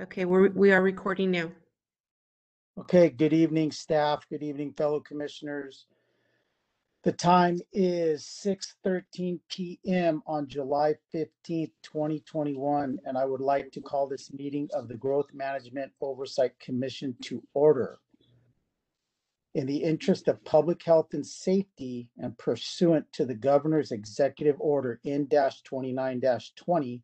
Okay, we're, we are recording now. Okay, good evening, staff. Good evening, fellow commissioners. The time is six thirteen PM on July fifteenth, twenty twenty-one, and I would like to call this meeting of the Growth Management Oversight Commission to order. In the interest of public health and safety and pursuant to the governor's executive order N twenty-nine twenty,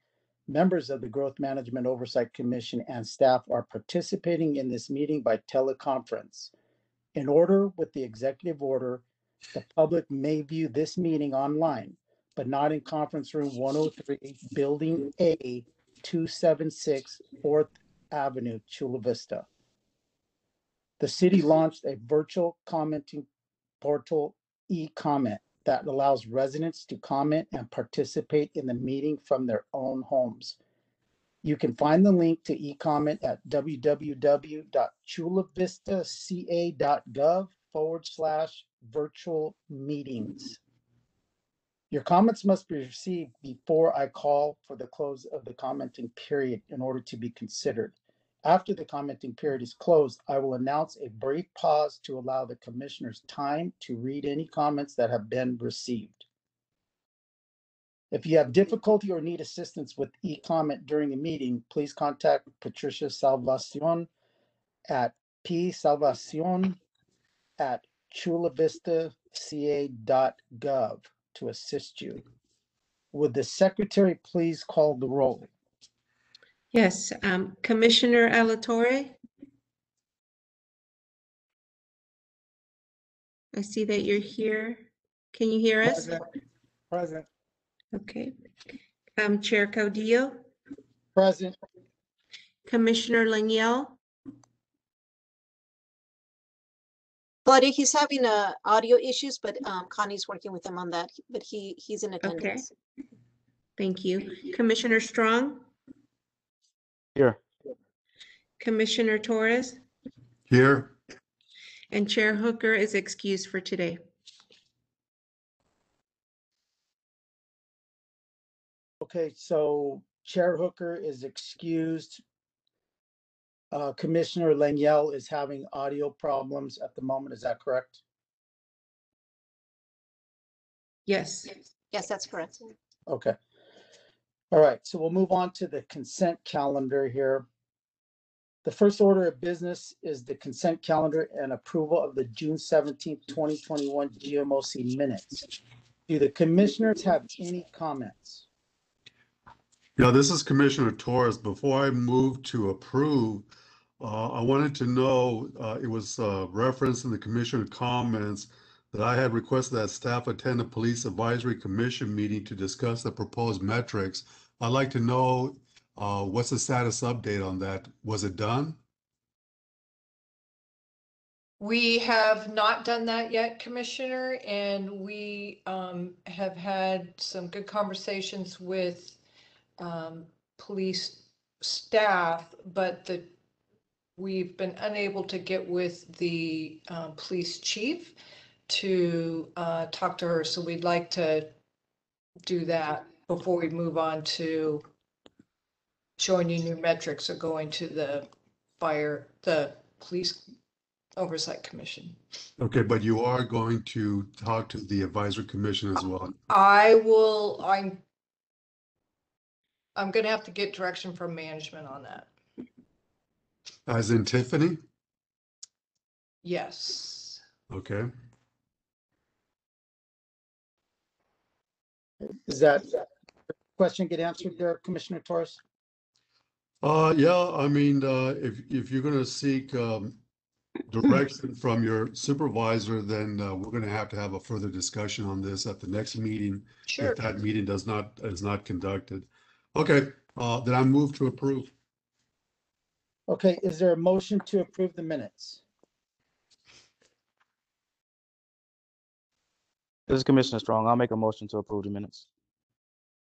Members of the Growth Management Oversight Commission and staff are participating in this meeting by teleconference. In order with the executive order, the public may view this meeting online, but not in conference room 103, Building A, 276 Fourth Avenue, Chula Vista. The city launched a virtual commenting portal, e-comment, that allows residents to comment and participate in the meeting from their own homes. You can find the link to e-comment at www.chulavistaca.gov forward slash virtual meetings. Your comments must be received before I call for the close of the commenting period in order to be considered. After the commenting period is closed, I will announce a brief pause to allow the commissioners time to read any comments that have been received. If you have difficulty or need assistance with e-comment during the meeting, please contact Patricia Salvacion at psalvacion at chulavistaca.gov to assist you. Would the secretary please call the roll? Yes, um, Commissioner Alatorre? I see that you're here. Can you hear us? Present. Okay. Um, Chair Caudillo, Present. Commissioner Laniel, Claudia, he's having uh audio issues, but um Connie's working with him on that, but he he's in attendance. thank you. Commissioner Strong, Here. Commissioner Torres, Here, and Chair Hooker is excused for today. Okay, so Chair Hooker is excused. Uh, Commissioner Laniel is having audio problems at the moment. Is that correct? Yes, Yes, that's correct. Okay. All right, so we'll move on to the consent calendar here. The first order of business is the consent calendar and approval of the June seventeenth, twenty twenty-one GMOC minutes. Do the commissioners have any comments? yeah, this is Commissioner Torres. Before I move to approve, uh, I wanted to know, uh, it was, uh, referenced in the commissioner comments that I had requested that staff attend a police advisory commission meeting to discuss the proposed metrics. I'd like to know, uh, what's the status update on that? Was it done? We have not done that yet, Commissioner, and we um, have had some good conversations with um, police staff, but the, we've been unable to get with the um, police chief to uh, talk to her, so we'd like to do that before we move on to showing you new metrics or going to the fire, the police Oversight Commission. Okay, but you are going to talk to the advisory commission as well. I will, I'm, I'm gonna have to get direction from management on that. As in Tiffany? Yes. Okay. Is that question get answered there, Commissioner Torres? Uh, yeah, I mean, uh, if, if you're gonna seek, um, direction from your supervisor, then, uh, we're gonna have to have a further discussion on this at the next meeting. Sure. If that meeting does not, is not conducted. Okay, uh, then I move to approve. Okay, is there a motion to approve the minutes? This is Commissioner Strong. I'll make a motion to approve the minutes.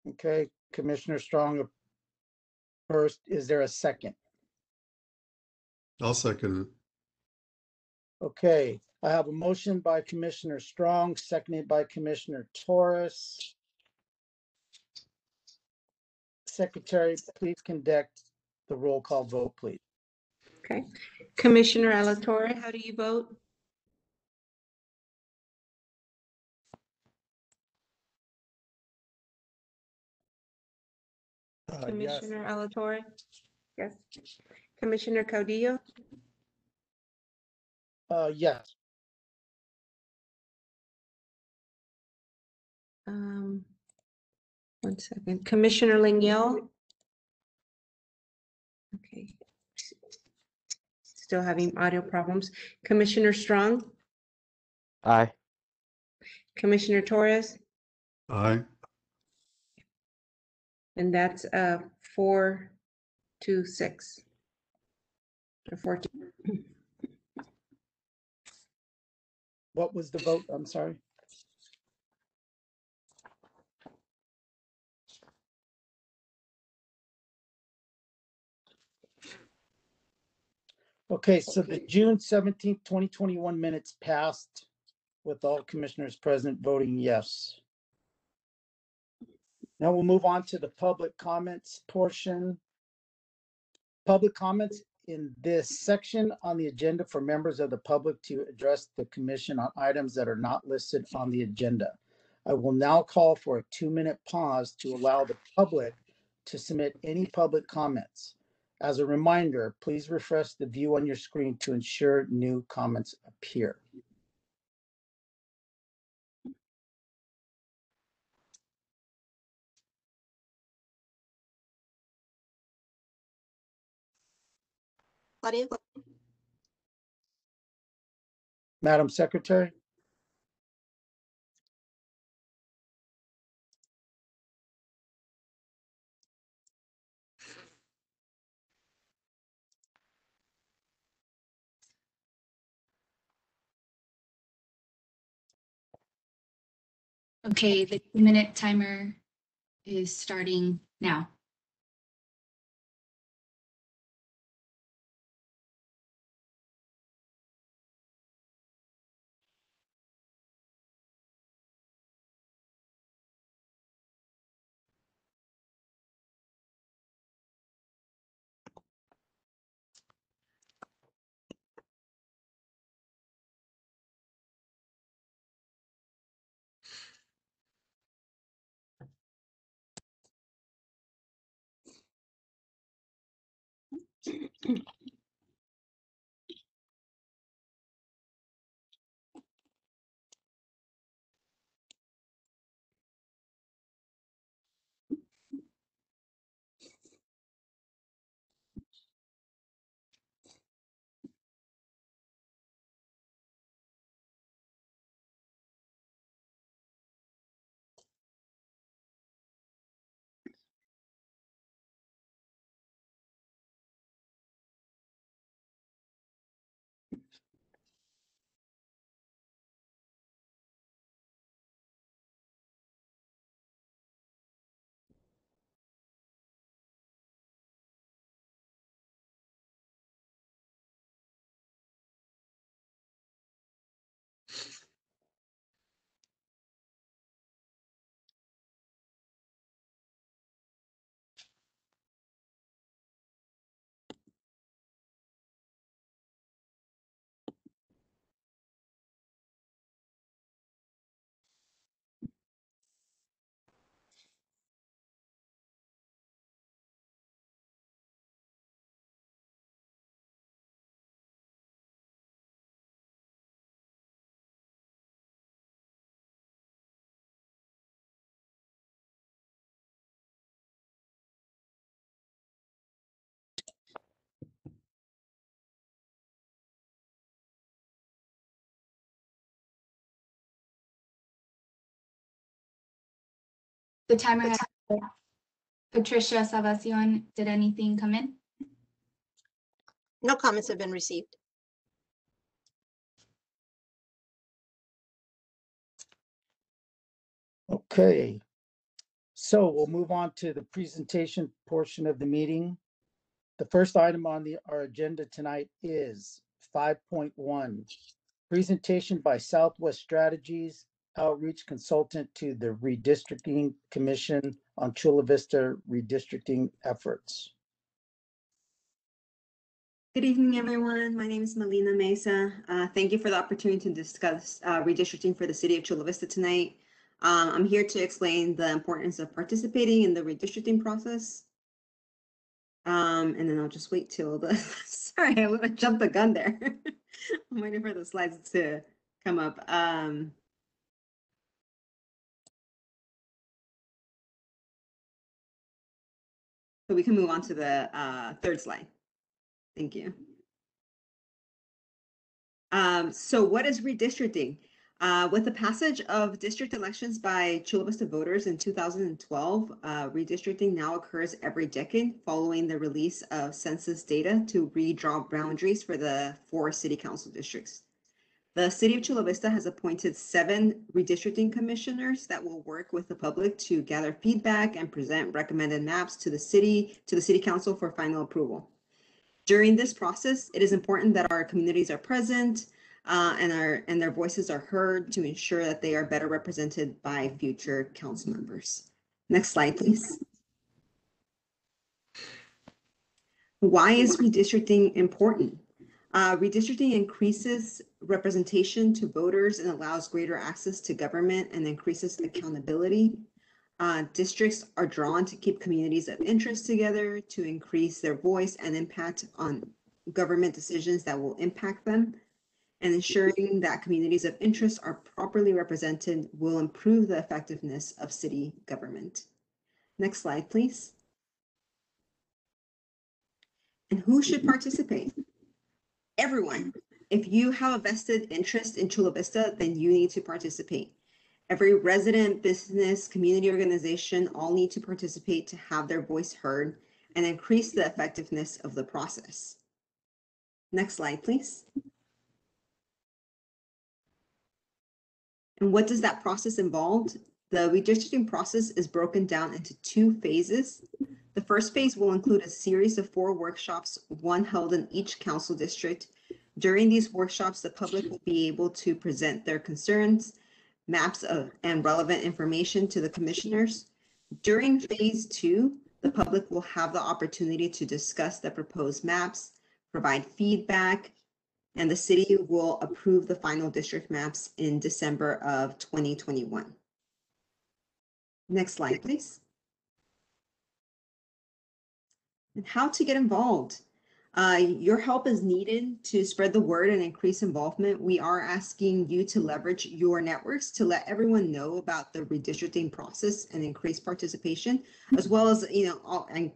Okay, Commissioner Strong. First, is there a second? I'll second it. Okay, I have a motion by Commissioner Strong, seconded by Commissioner Torres. Secretary, please conduct the roll call vote, please. Okay. Commissioner Alatorre, how do you vote? Uh, yes. Commissioner Alatorre? Yes. Commissioner Caudillo? Uh, yes. Um, one second. Commissioner Lignell? Okay. Still having audio problems. Commissioner Strong? Aye. Commissioner Torres? Aye. And that's uh four to six. Or four to, What was the vote? I'm sorry. Okay, so the June seventeenth, twenty twenty-one minutes passed with all commissioners present voting yes. Now we'll move on to the public comments portion. Public comments in this section on the agenda for members of the public to address the commission on items that are not listed on the agenda. I will now call for a two-minute pause to allow the public to submit any public comments. As a reminder, please refresh the view on your screen to ensure new comments appear. Claudia? Madam Secretary? Okay, the two-minute timer is starting now. Mm-hmm. The timer has Patricia Salvacion, did anything come in? No comments have been received. Okay. So we'll move on to the presentation portion of the meeting. The first item on the, our agenda tonight is five point one. Presentation by Southwest Strategies Outreach Consultant to the Redistricting Commission on Chula Vista redistricting efforts. Good evening, everyone. My name is Melina Mesa. Uh, Thank you for the opportunity to discuss uh, redistricting for the city of Chula Vista tonight. Um, I'm here to explain the importance of participating in the redistricting process. Um, And then I'll just wait till the, sorry, I jumped the gun there. I'm waiting for the slides to come up. Um, So we can move on to the uh, third slide. Thank you. Um, so what is redistricting? Uh, with the passage of district elections by Chula Vista voters in 2012, uh, redistricting now occurs every decade following the release of census data to redraw boundaries for the four city council districts. The city of Chula Vista has appointed seven redistricting commissioners that will work with the public to gather feedback and present recommended maps to the city, to the city council for final approval. During this process, it is important that our communities are present uh, and our and their voices are heard to ensure that they are better represented by future council members. Next slide, please. Why is redistricting important? Uh, redistricting increases representation to voters and allows greater access to government and increases accountability. Uh, districts are drawn to keep communities of interest together to increase their voice and impact on government decisions that will impact them. And ensuring that communities of interest are properly represented will improve the effectiveness of city government. Next slide, please. And who should participate? Everyone. If you have a vested interest in Chula Vista, then you need to participate. Every resident, business, community organization all need to participate to have their voice heard and increase the effectiveness of the process. Next slide, please. And what does that process involve? The redistricting process is broken down into two phases. The first phase will include a series of four workshops, one held in each council district. During these workshops, the public will be able to present their concerns, maps of, and relevant information to the commissioners. During phase two, the public will have the opportunity to discuss the proposed maps, provide feedback, and the city will approve the final district maps in December of 2021. Next slide, please. And how to get involved. Uh, your help is needed to spread the word and increase involvement. We are asking you to leverage your networks to let everyone know about the redistricting process and increase participation, as well as, you know, all, and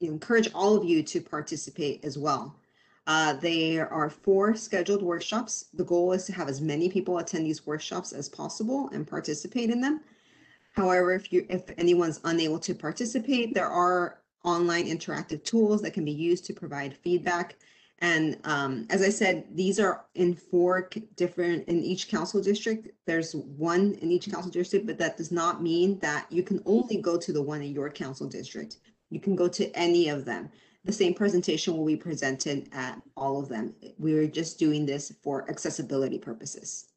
encourage all of you to participate as well. Uh, there are four scheduled workshops. The goal is to have as many people attend these workshops as possible and participate in them. However, if you if anyone's unable to participate, there are online interactive tools that can be used to provide feedback. And um, as I said, these are in four different, in each council district. There's one in each council district, but that does not mean that you can only go to the one in your council district. You can go to any of them. The same presentation will be presented at all of them. We're just doing this for accessibility purposes.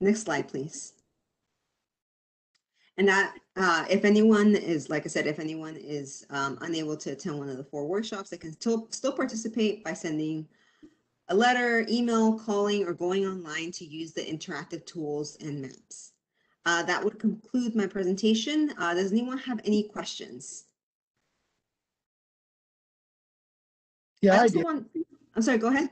Next slide, please. And that, uh, if anyone is, like I said, if anyone is um, unable to attend one of the four workshops, they can still still participate by sending a letter, email, calling, or going online to use the interactive tools and maps. Uh, that would conclude my presentation. Uh, does anyone have any questions? Yeah, I did. want- I'm sorry, go ahead.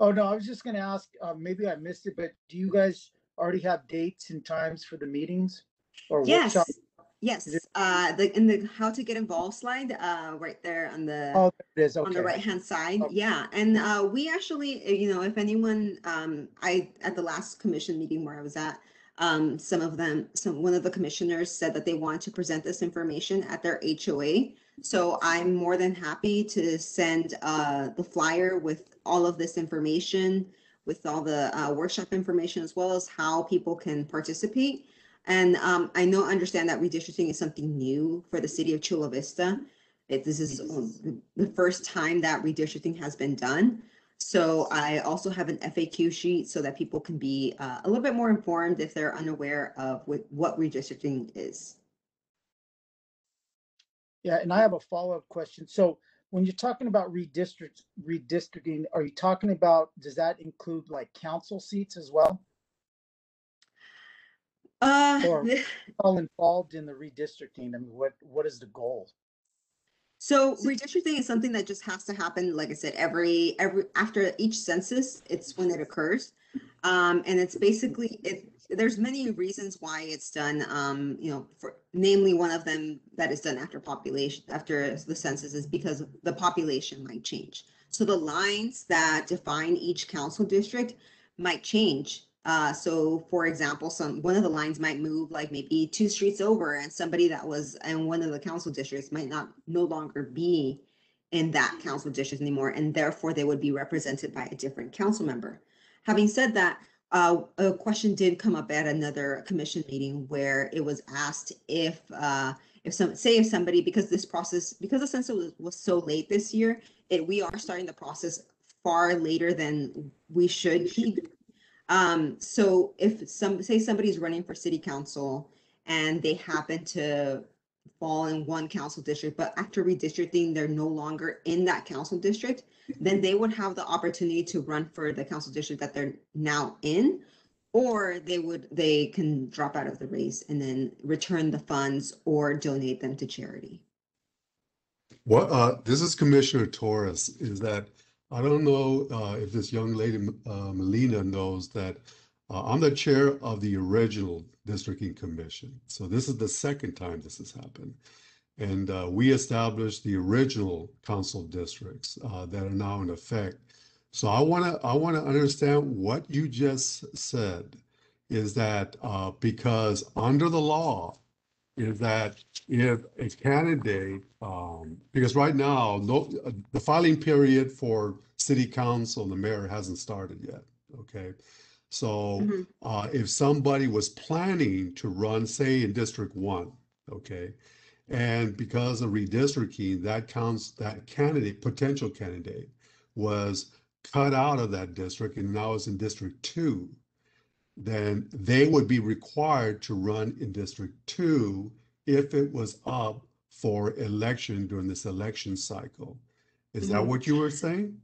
Oh, no, I was just gonna ask, uh, maybe I missed it, but do you guys already have dates and times for the meetings? Or Yes, workshops? yes. Is it- Uh, the in the how to get involved slide, uh, right there on the. Oh, there it is, on the okay. right hand side Okay. yeah and uh we actually uh, you know if anyone um i at the last commission meeting where i was at um some of them some one of the commissioners said that they want to present this information at their hoa so i'm more than happy to send uh the flyer with all of this information with all the uh, workshop information as well as how people can participate and um, I know, understand that redistricting is something new for the city of Chula Vista. It, this is um, the first time that redistricting has been done. So I also have an FAQ sheet so that people can be uh, a little bit more informed if they're unaware of what, what redistricting is. Yeah, and I have a follow-up question. So when you're talking about redistrict, redistricting, are you talking about, does that include like council seats as well? Uh, Or- All involved in the redistricting, I mean, what, what is the goal? So redistricting is something that just has to happen, like I said, every, every, after each census, it's when it occurs. Um, and it's basically, it, there's many reasons why it's done, um, you know, for, namely one of them that is done after population, after the census is because the population might change. So the lines that define each council district might change. Uh, so for example, some, one of the lines might move like maybe two streets over and somebody that was in one of the council districts might not, no longer be in that council district anymore, and therefore they would be represented by a different council member. Having said that, uh, a question did come up at another commission meeting where it was asked if, uh, if some, say if somebody, because this process, because the census was, was so late this year, it, we are starting the process far later than we should. Um, so if some, say somebody's running for city council and they happen to fall in one council district, but after redistricting, they're no longer in that council district, then they would have the opportunity to run for the council district that they're now in. Or they would, they can drop out of the race and then return the funds or donate them to charity. What, uh, this is Commissioner Torres, is that, I don't know, uh, if this young lady, uh, Melina knows that, uh, I'm the chair of the original districting commission. So this is the second time this has happened. And, uh, we established the original council districts, uh, that are now in effect. So I wanna, I wanna understand what you just said is that, uh, because under the law, is that if a candidate, um, because right now, no, uh, the filing period for city council, the mayor hasn't started yet, okay? So, Mhm. uh, if somebody was planning to run, say, in District One, okay? And because of redistricting, that counts, that candidate, potential candidate was cut out of that district and now is in District Two then they would be required to run in District Two if it was up for election during this election cycle. Is that Mhm. what you were saying?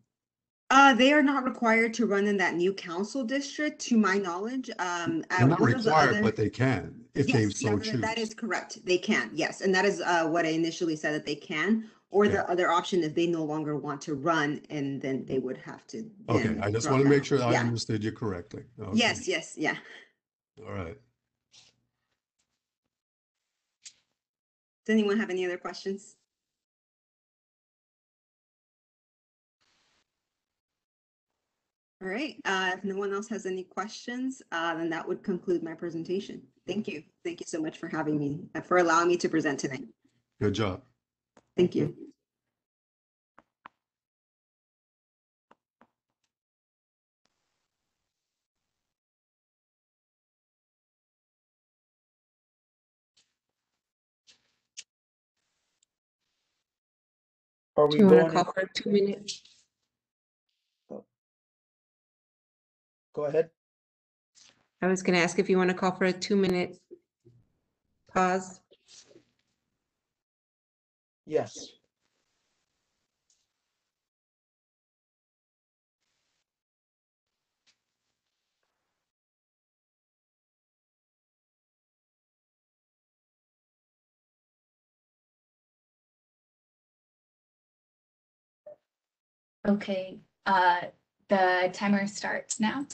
Uh, they are not required to run in that new council district, to my knowledge. Um, They're not one of the required, other- but they can, if they Yes, yeah, so th- that is correct. They can, yes. And that is uh what I initially said that they can. Or Yeah. the other option is they no longer want to run and then they would have to. Okay, then I just drop want to make out. sure I Yeah. understood you correctly. Okay, Yes, yes, yeah. All right. Does anyone have any other questions? All right, uh, if no one else has any questions, uh, then that would conclude my presentation. Thank you. Thank you so much for having me, uh, for allowing me to present tonight. Good job. Thank you. Are Do we you want to going, call in- for a two minute? Oh. go ahead. I was going to ask if you want to call for a two minute pause. Yes. Okay, uh, the timer starts now.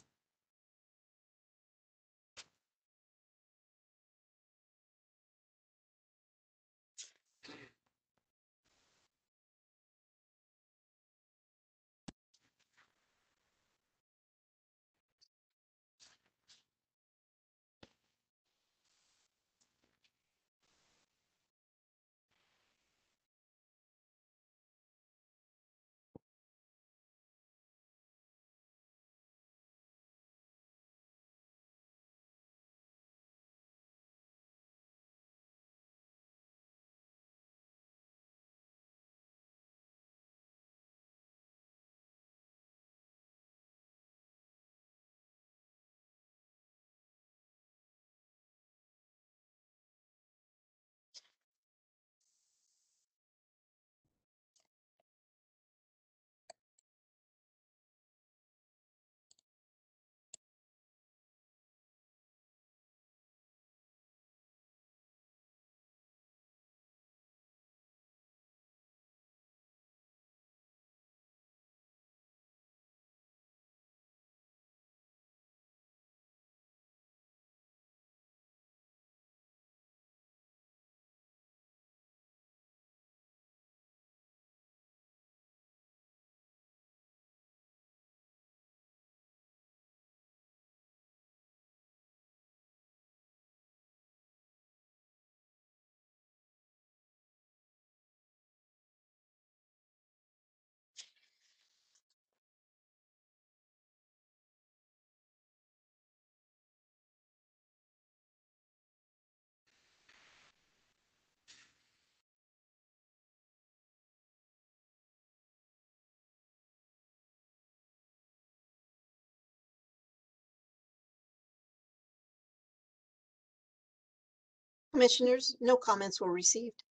Commissioners, no comments were received.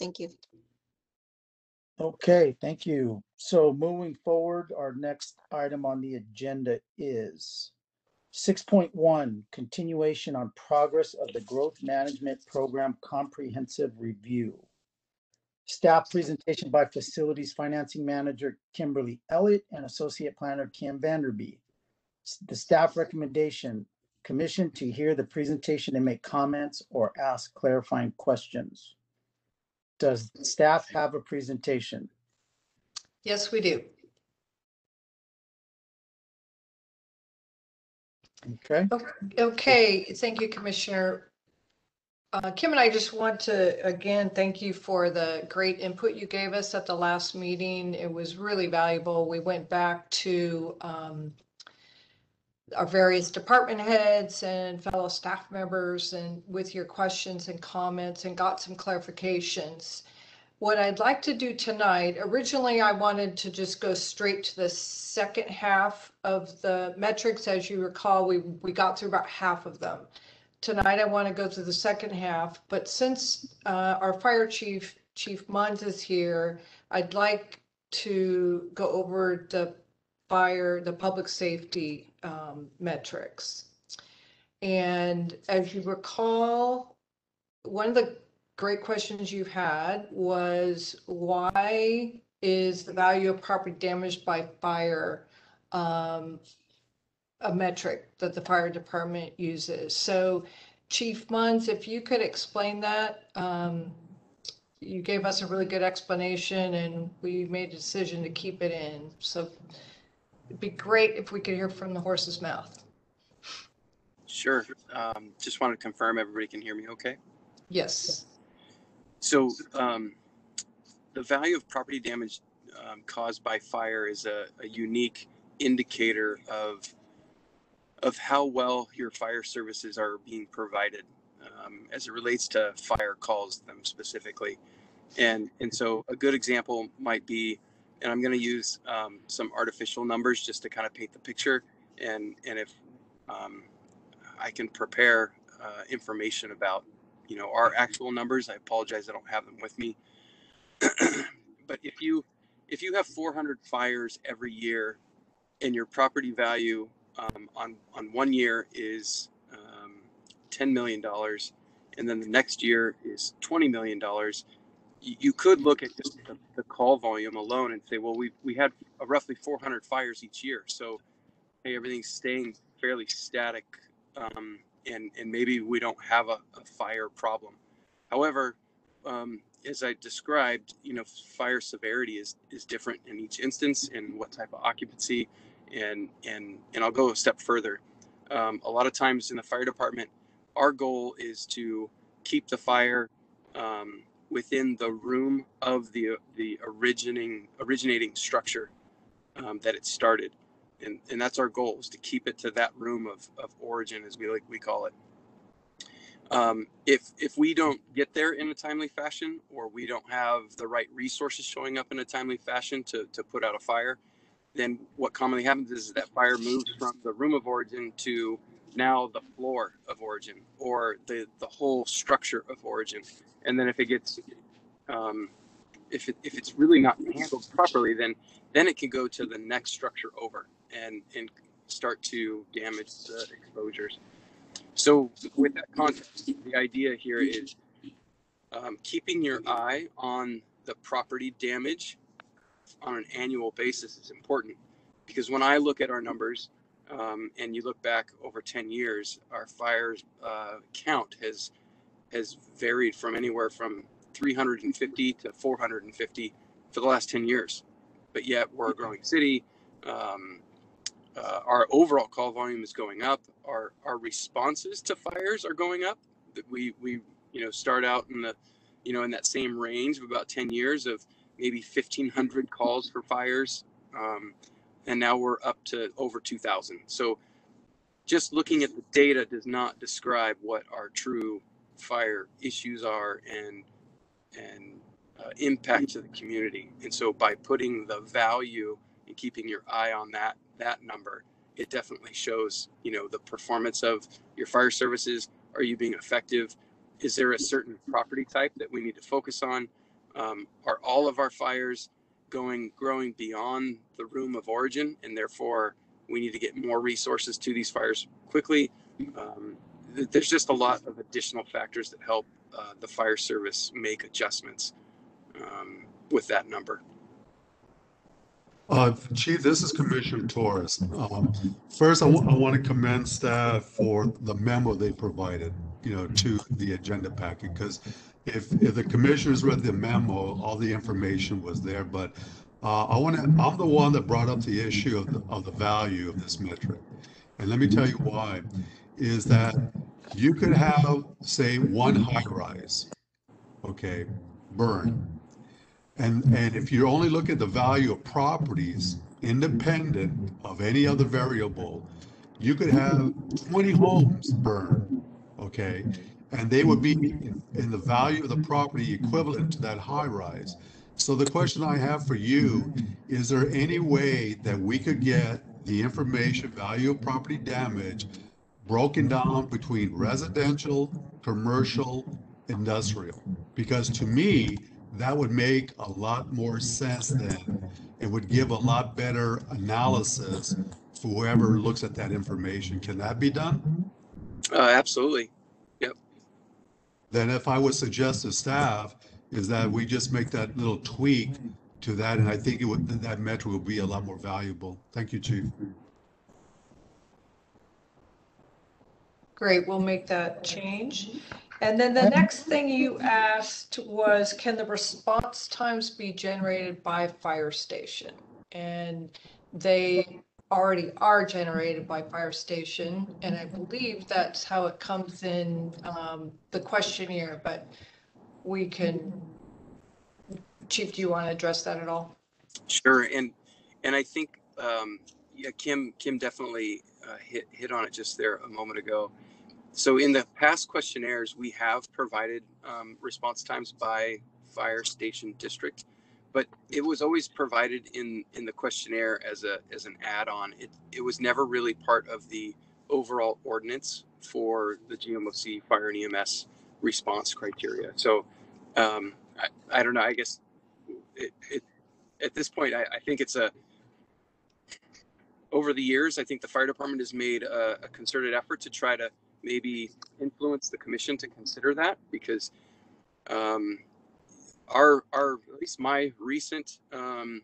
Thank you. Okay, thank you. So moving forward, our next item on the agenda is six point one, continuation on progress of the Growth Management Program Comprehensive Review. Staff presentation by Facilities Financing Manager Kimberly Elliott and Associate Planner Kim Vanderby. The staff recommendation, commission to hear the presentation and make comments or ask clarifying questions. Does staff have a presentation? Yes, we do. Okay, Okay, thank you, Commissioner. Uh, Kim and I just want to, again, thank you for the great input you gave us at the last meeting. It was really valuable. We went back to um, our various department heads and fellow staff members and with your questions and comments and got some clarifications. What I'd like to do tonight, originally I wanted to just go straight to the second half of the metrics. As you recall, we, we got through about half of them. Tonight, I want to go through the second half, but since uh, our fire chief, Chief Muns is here, I'd like to go over the fire, the public safety um, metrics. And as you recall, one of the great questions you've had was why is the value of property damaged by fire um, a metric that the fire department uses? So Chief Muns, if you could explain that, um, you gave us a really good explanation and we made a decision to keep it in. So it'd be great if we could hear from the horse's mouth. Sure. Um, just want to confirm everybody can hear me okay. Yes. So um, the value of property damage um, caused by fire is a, a unique indicator of of how well your fire services are being provided um, as it relates to fire calls them specifically. And and so a good example might be, and I'm going to use um, some artificial numbers just to kind of paint the picture. And and if um, I can prepare uh, information about you know our actual numbers i apologize i don't have them with me but if you if you have 400 fires every year and your property value um, on on one year is um, 10 million dollars and then the next year is 20 million dollars you, could look at just the, the call volume alone and say well we we had roughly 400 fires each year so hey everything's staying fairly static um, and and maybe we don't have a, a fire problem. However, um, as I described, you know, fire severity is is different in each instance and what type of occupancy, and and and I'll go a step further. Um, a lot of times in the fire department, our goal is to keep the fire um, within the room of the the originating originating structure um, that it started. And and that's our goal is to keep it to that room of, of origin as we like we call it. Um, if if we don't get there in a timely fashion or we don't have the right resources showing up in a timely fashion to, to put out a fire then what commonly happens is that fire moves from the room of origin to now the floor of origin or the the whole structure of origin and then if it gets um, if, it, if it's really not handled properly then then it can go to the next structure over and and start to damage the exposures. So with that context, the idea here is um, keeping your eye on the property damage on an annual basis is important because when I look at our numbers um, and you look back over 10 years, our fire uh, count has has varied from anywhere from 350 to 450 for the last 10 years. But yet we're a growing city. Um, uh, our overall call volume is going up. Our our responses to fires are going up. We we you know start out in the you know in that same range of about 10 years of maybe 1500 calls for fires um, and now we're up to over 2000 so just looking at the data does not describe what our true fire issues are and and uh, impact to the community and so by putting the value and keeping your eye on that that number it definitely shows you know the performance of your fire services Are you being effective? Is there a certain property type that we need to focus on? Um, are all of our fires going growing beyond the room of origin, and therefore we need to get more resources to these fires quickly? Um, th- there's just a lot of additional factors that help uh, the fire service make adjustments um, with that number. Uh, Chief, this is Commissioner Torres. Um, First, I want to commend staff for the memo they provided, you know, to the agenda packet, because if, if the commissioners read the memo, all the information was there, but uh, I want to, I'm the one that brought up the issue of, the of the value of this metric. And let me tell you why, is that you could have, say, one high rise, okay, burn. And, and if you only look at the value of properties independent of any other variable, you could have 20 homes burn, okay? And they would be in in the value of the property equivalent to that high rise. So the question I have for you, is there any way that we could get the information, value of property damage, broken down between residential, commercial, industrial? Because to me, that would make a lot more sense then. It would give a lot better analysis for whoever looks at that information. Can that be done? Uh, absolutely. Yep. Then if I would suggest to staff is that we just make that little tweak to that, and I think it would, that metric would be a lot more valuable. Thank you, chief. Great, we'll make that change. And then the next thing you asked was, can the response times be generated by fire station? And they already are generated by fire station, and I believe that's how it comes in um, the questionnaire, but we can, Chief, do you want to address that at all? Sure, and and I think um, yeah, Kim Kim definitely uh, hit hit on it just there a moment ago. So in the past questionnaires, we have provided um, response times by fire station district, but it was always provided in in the questionnaire as a as an add-on. It it was never really part of the overall ordinance for the GMOC fire and EMS response criteria. So um, I, I don't know. I guess it, it at this point, I, I think it's a over the years. I think the fire department has made a, a concerted effort to try to maybe influence the commission to consider that because um, our our at least my recent um,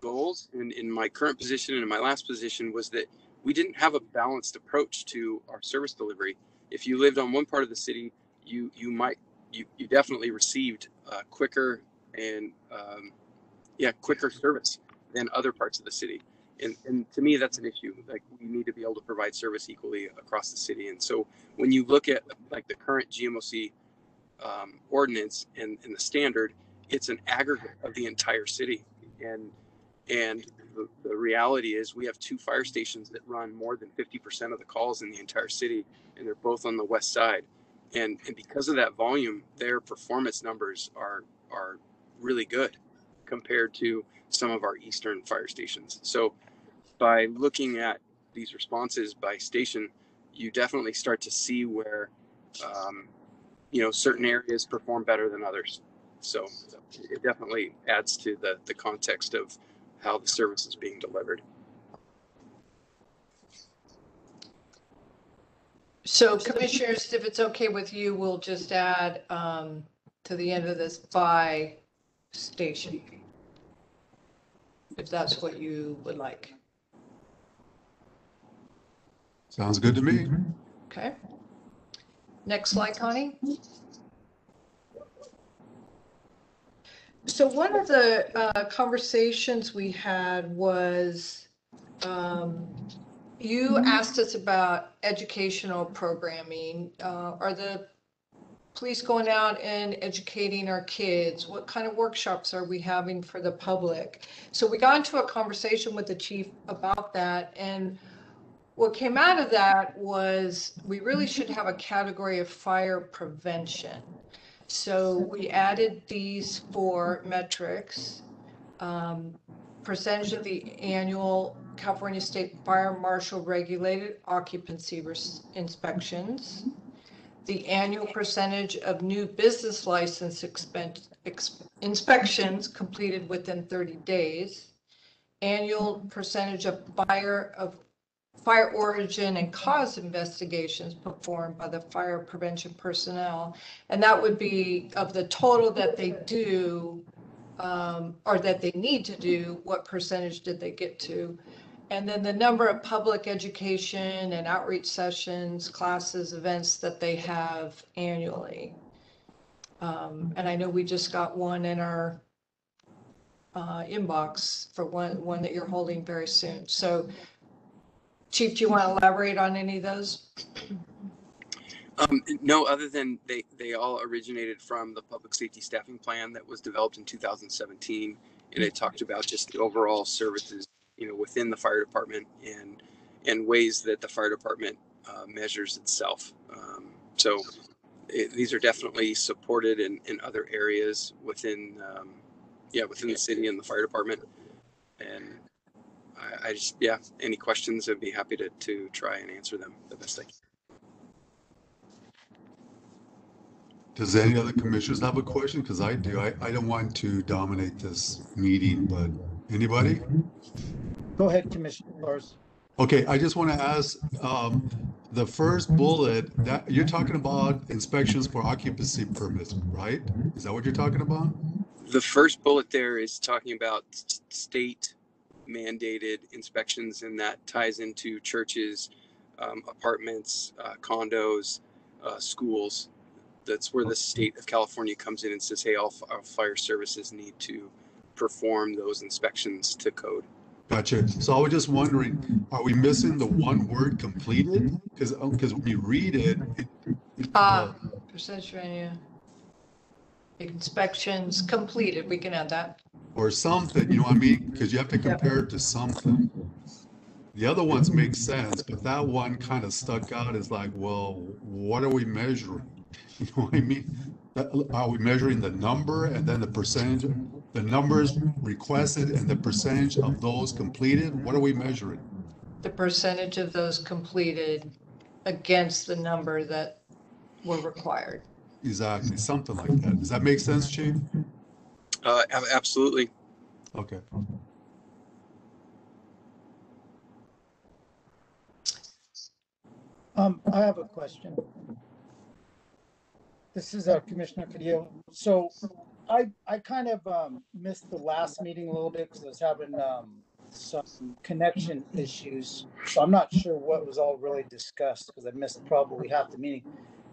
goals in, in my current position and in my last position was that we didn't have a balanced approach to our service delivery. If you lived on one part of the city, you you might you, you definitely received uh, quicker and um, yeah quicker service than other parts of the city and, and to me that's an issue like we need to be able to provide service equally across the city. And so when you look at like the current gmoc um, ordinance and, and the standard it's an aggregate of the entire city. And and the, the reality is we have two fire stations that run more than 50% of the calls in the entire city and they're both on the west side. And and because of that volume their performance numbers are are really good compared to some of our eastern fire stations. So by looking at these responses by station, you definitely start to see where, um, you know, certain areas perform better than others. So it definitely adds to the, the context of how the service is being delivered. So commissioners, if it's okay with you, we'll just add um, to the end of this by station. If that's what you would like. Sounds good to me. Okay. Next slide, Connie. So one of the uh, conversations we had was, um, you asked us about educational programming. Uh, Are the police going out and educating our kids? What kind of workshops are we having for the public? So we got into a conversation with the chief about that and what came out of that was we really should have a category of fire prevention. So we added these four metrics. Um, percentage of the annual California State Fire Marshal regulated occupancy inspections. the annual percentage of new business license expen- ex- inspections completed within 30 days, annual percentage of fire of fire origin and cause investigations performed by the fire prevention personnel. And that would be of the total that they do, um, or that they need to do, what percentage did they get to? And then the number of public education and outreach sessions, classes, events that they have annually. Um, and I know we just got one in our uh, inbox for one, one that you're holding very soon. So Chief, do you want to elaborate on any of those? Um, no, other than they, they all originated from the public safety staffing plan that was developed in 2017. And it talked about just the overall services, you know, within the fire department and, and ways that the fire department uh, measures itself. Um, so it, these are definitely supported in, in other areas within, um, yeah, within the city and the fire department. And I, I just, yeah, any questions, I'd be happy to, to try and answer them the best I can. Does any other commissioners have a question? Because I do. I, I don't want to dominate this meeting, but anybody? Go ahead, Commissioner Lars. Okay, I just want to ask, um, the first bullet, that, you're talking about inspections for occupancy permits, right? Is that what you're talking about? The first bullet there is talking about state mandated inspections, and that ties into churches, um, apartments, uh, condos, uh, schools. That's where the state of California comes in and says, hey, all, f- all fire services need to perform those inspections to code. Gotcha. So I was just wondering, are we missing the one word completed? Because, because when you read it, it- it, uh, Ah, percentage revenue. Inspections completed, we can add that. or something, you know what I mean? Because you have to compare it to something. The other ones make sense, but that one kind of stuck out as like, well, what are we measuring? You know what I mean? That- Are we measuring the number and then the percentage, the numbers requested and the percentage of those completed? What are we measuring? The percentage of those completed against the number that were required. Exactly, something like that. Does that make sense, Chief? Uh, ab- absolutely. Okay. Um, I have a question. This is uh, Commissioner Cadillo. So I, I kind of, um, missed the last meeting a little bit because I was having, um, some connection issues. So I'm not sure what was all really discussed because I missed probably half the meeting.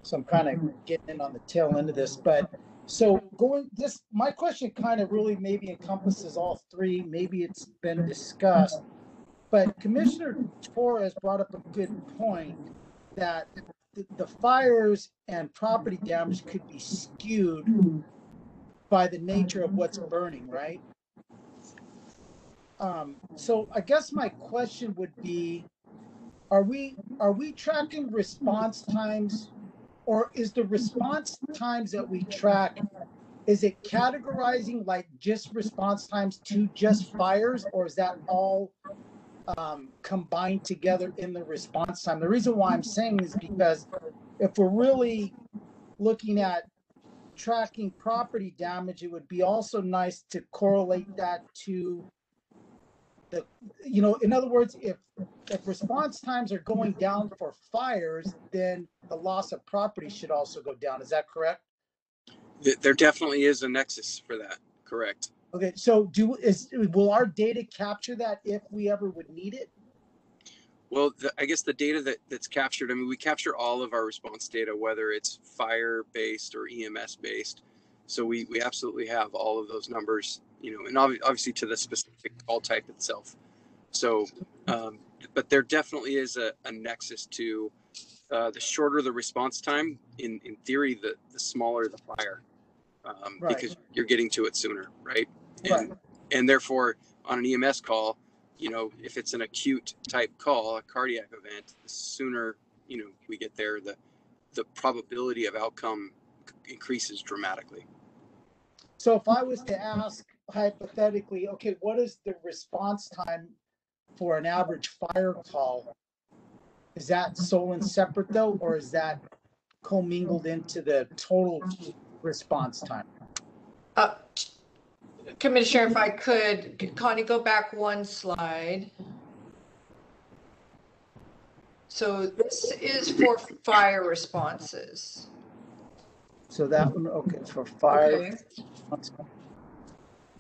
So I'm kind of getting in on the tail end of this, but so going, this, my question kind of really maybe encompasses all three. Maybe it's been discussed. But Commissioner Torres brought up a good point that the, the fires and property damage could be skewed by the nature of what's burning, right? Um, so I guess my question would be, are we, are we tracking response times? Or is the response times that we track, is it categorizing like just response times to just fires? Or is that all um, combined together in the response time. The reason why I'm saying is because if we're really looking at tracking property damage, it would be also nice to correlate that to the, you know, in other words, if, if response times are going down for fires, then the loss of property should also go down. Is that correct? Th- There definitely is a nexus for that. Correct. Okay, so do, is, will our data capture that if we ever would need it? Well, the, I guess the data that, that's captured, I mean, we capture all of our response data, whether it's fire based or EMS based. So we, we absolutely have all of those numbers, you know, and obvi- obviously to the specific call type itself. So, um, but there definitely is a, a nexus to uh, the shorter the response time, in, in theory, the, the smaller the fire. Um, Right. Because you're getting to it sooner, right? Right. And, and therefore, on an EMS call, you know, if it's an acute type call, a cardiac event, the sooner, you know, we get there, the, the probability of outcome increases dramatically. So if I was to ask hypothetically, okay, what is the response time for an average fire call? Is that sole and separate though, or is that commingled into the total response time. Uh, Commissioner, if I could, Connie, go back one slide. So this is for fire responses. So that one, okay, for fire. Okay.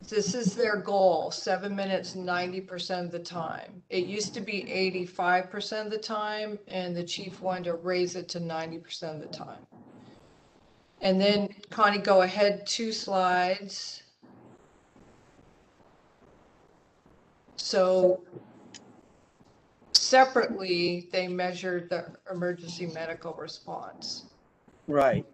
This is their goal, seven minutes, ninety percent of the time. It used to be eighty-five percent of the time, and the chief wanted to raise it to ninety percent of the time. And then Connie, go ahead two slides. So separately, they measured the emergency medical response. Right.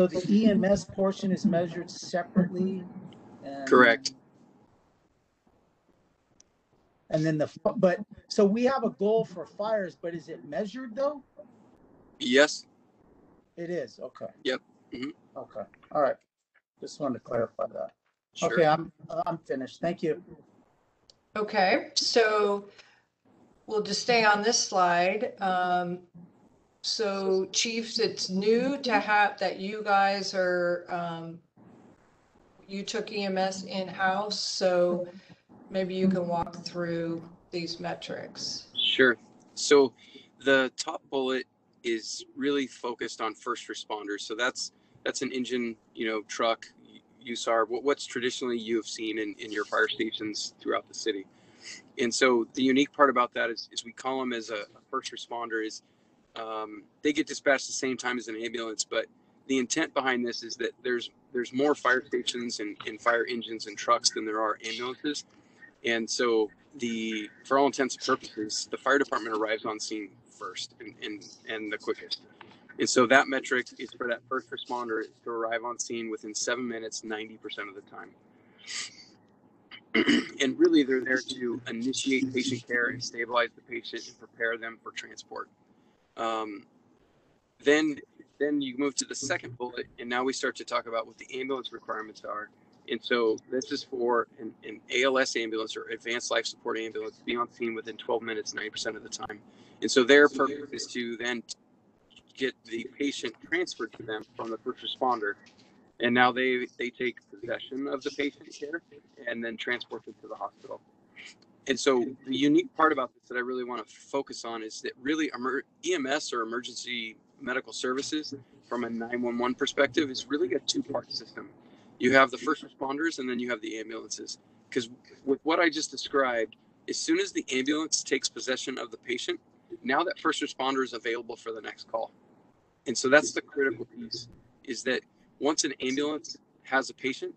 So the EMS portion is measured separately? and- Correct. And then the, f- but, so we have a goal for fires, but is it measured though? Yes. It is, okay. Yep. Mhm. Okay, all right. Just wanted to clarify that. Sure. Okay, I'm, I'm finished. Thank you. Okay, so we'll just stay on this slide. Um, so chiefs, it's new to have that you guys are, um, you took EMS in-house, so maybe you can walk through these metrics. Sure. So the top bullet is really focused on first responders. So that's that's an engine, you know, truck, USAR, what, what's traditionally you have seen in, in your fire stations throughout the city. And so the unique part about that is, is we call them as a, a first responder is um, they get dispatched the same time as an ambulance, but the intent behind this is that there's there's more fire stations and, and fire engines and trucks than there are ambulances. And so the for all intents and purposes, the fire department arrives on scene first and, and, and the quickest. And so that metric is for that first responder to arrive on scene within seven minutes, 90% of the time. and really, they're there to initiate patient care and stabilize the patient and prepare them for transport. Um, then, then you move to the second bullet, and now we start to talk about what the ambulance requirements are. And so this is for an, an ALS ambulance or advanced life support ambulance to be on scene within 12 minutes, 90% of the time. And so their purpose is to then get the patient transferred to them from the first responder. And now they, they take possession of the patient care and then transport them to the hospital. And so the unique part about this that I really want to focus on is that really emer- EMS or emergency medical services from a 911 perspective is really a two-part system. You have the first responders and then you have the ambulances. Because with what I just described, as soon as the ambulance takes possession of the patient, now that first responder is available for the next call. And so that's the critical piece is that once an ambulance has a patient,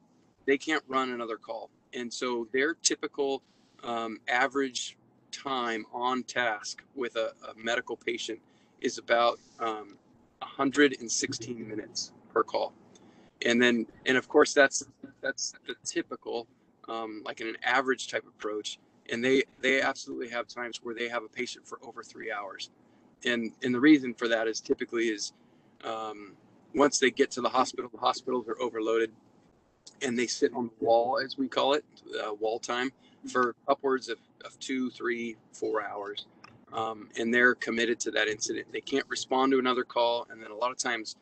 they can't run another call. And so their typical um, average time on task with a, a medical patient is about um, 116 minutes per call. And then, and of course, that's that's the typical, um, like in an average type approach. And they they absolutely have times where they have a patient for over three hours, and and the reason for that is typically is um, once they get to the hospital, the hospitals are overloaded, and they sit on the wall, as we call it, uh, wall time, for upwards of, of two, three, four hours. Um, and they're committed to that incident. They can't respond to another call. And then a lot of times,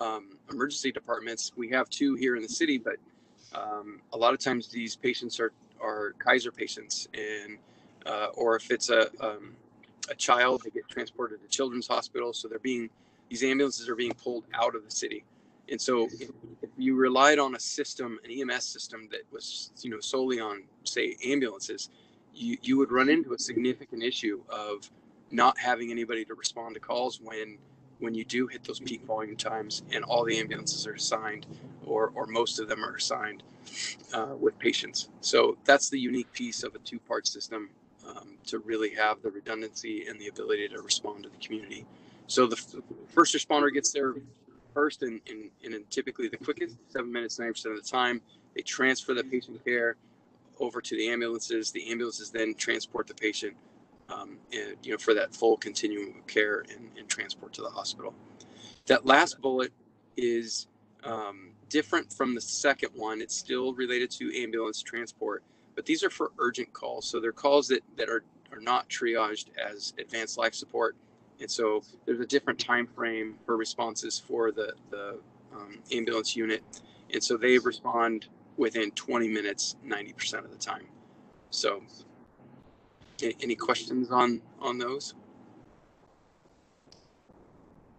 um, emergency departments, we have two here in the city, but um, a lot of times these patients are, are Kaiser patients. And, uh, or if it's a, um, a child, they get transported to children's hospital. So they're being, these ambulances are being pulled out of the city. And so if, if you relied on a system, an EMS system that was, you know, solely on, say, ambulances, you, you would run into a significant issue of not having anybody to respond to calls when when you do hit those peak volume times and all the ambulances are assigned or or most of them are assigned uh, with patients. So that's the unique piece of a two-part system um, to really have the redundancy and the ability to respond to the community. So the f- first responder gets there first and, and, and typically the quickest, seven minutes, 90% of the time. They transfer the patient care over to the ambulances. The ambulances then transport the patient, um, and you know, for that full continuum of care and, and transport to the hospital. That last bullet is um, different from the second one. It's still related to ambulance transport, but these are for urgent calls. So they're calls that, that are, are not triaged as advanced life support. And so there's a different time frame for responses for the, the um, ambulance unit. And so they respond within 20 minutes, 90% of the time. So any questions on, on those?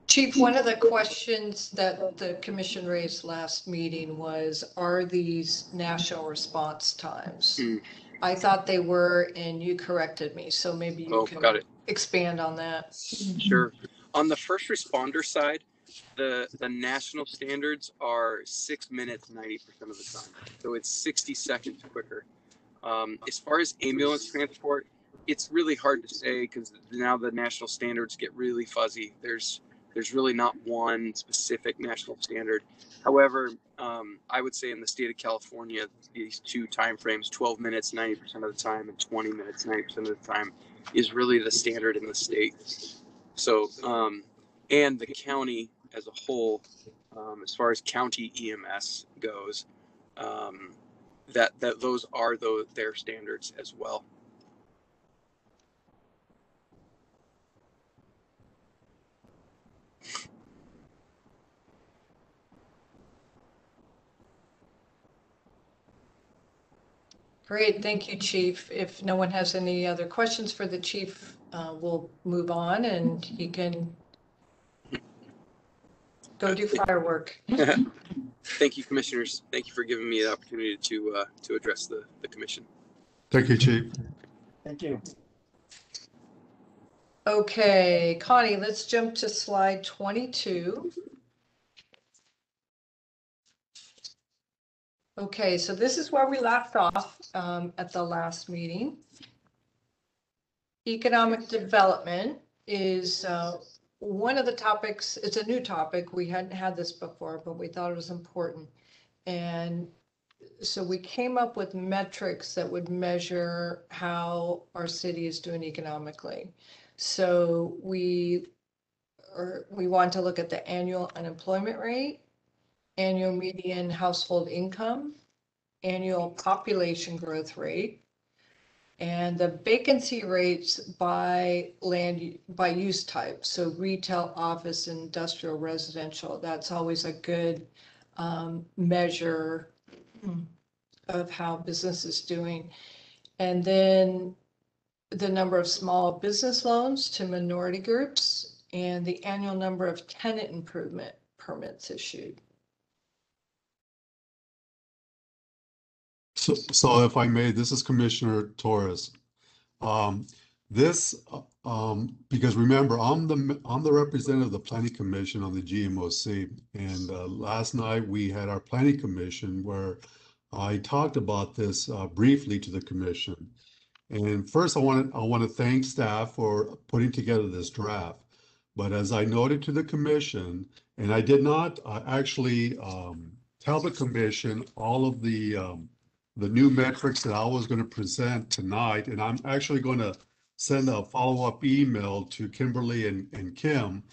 Chief, one of the questions that the commission raised last meeting was, are these national response times? Hmm. I thought they were, and you corrected me, so maybe you Oh, can got it. Expand on that. Sure. On the first responder side, the the national standards are six minutes, ninety percent of the time. So it's sixty seconds quicker. Um, as far as ambulance transport, it's really hard to say because now the national standards get really fuzzy. There's there's really not one specific national standard. However, um, I would say in the state of California, these two time frames, 12 minutes 90% of the time and 20 minutes 90% of the time, is really the standard in the state. So, um, and the county as a whole, um, as far as county EMS goes, um, that that those are those their standards as well. Great, thank you, Chief. If no one has any other questions for the chief, uh, we'll move on and he can go do firework. Thank you, commissioners. Thank you for giving me the opportunity to uh, to address the, the commission. Thank you, Chief. Thank you. Okay, Connie, let's jump to slide 22. Okay, so this is where we left off um, at the last meeting. Economic development is uh, one of the topics, it's a new topic. We hadn't had this before, but we thought it was important. And so we came up with metrics that would measure how our city is doing economically. So we, or we want to look at the annual unemployment rate, annual median household income, annual population growth rate, and the vacancy rates by land, by use type. So retail, office, industrial, residential, that's always a good um, measure of how business is doing. And then the number of small business loans to minority groups and the annual number of tenant improvement permits issued. So, so if I may, this is Commissioner Torres. Um, this, um, because remember, I'm the, I'm the representative of the Planning Commission on the GMOC. And, uh, last night we had our Planning Commission where I talked about this, uh, briefly to the commission. And first, I want to, I want to thank staff for putting together this draft. But as I noted to the commission, and I did not, uh, actually, um, tell the commission all of the, um, the new metrics that I was going to present tonight, and I'm actually going to send a follow-up email to Kimberly and, and Kim.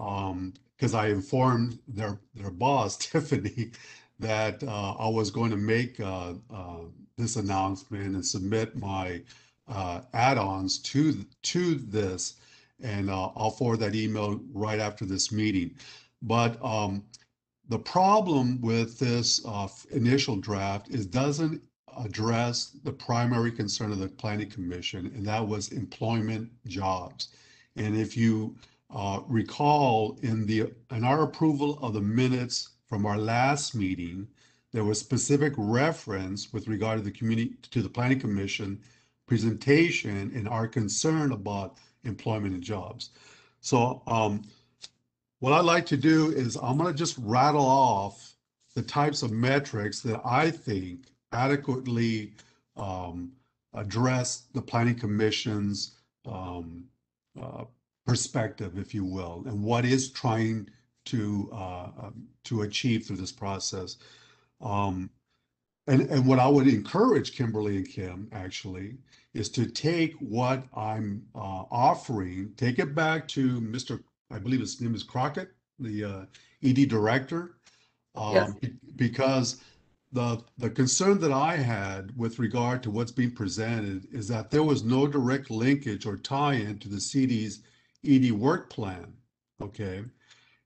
Um, because I informed their, their boss, Tiffany, that, uh, I was going to make, uh, uh, this announcement and submit my, uh, add-ons to, to this. And, uh, I'll forward that email right after this meeting. But, um, the problem with this uh, initial draft is doesn't address the primary concern of the planning commission, and that was employment jobs. And if you uh, recall in the in our approval of the minutes from our last meeting, there was specific reference with regard to the community to the planning commission presentation and our concern about employment and jobs. So um, what I'd like to do is I'm going to just rattle off the types of metrics that I think adequately um, address the planning commission's um, uh, perspective, if you will, and what is trying to uh, um, to achieve through this process. Um, and and what I would encourage Kimberly and Kim actually is to take what I'm uh, offering, take it back to Mr. I believe his name is Crockett, the uh, ED director. Yes. Um, be- because the, the concern that I had with regard to what's being presented is that there was no direct linkage or tie-in to the CD's ED work plan, okay?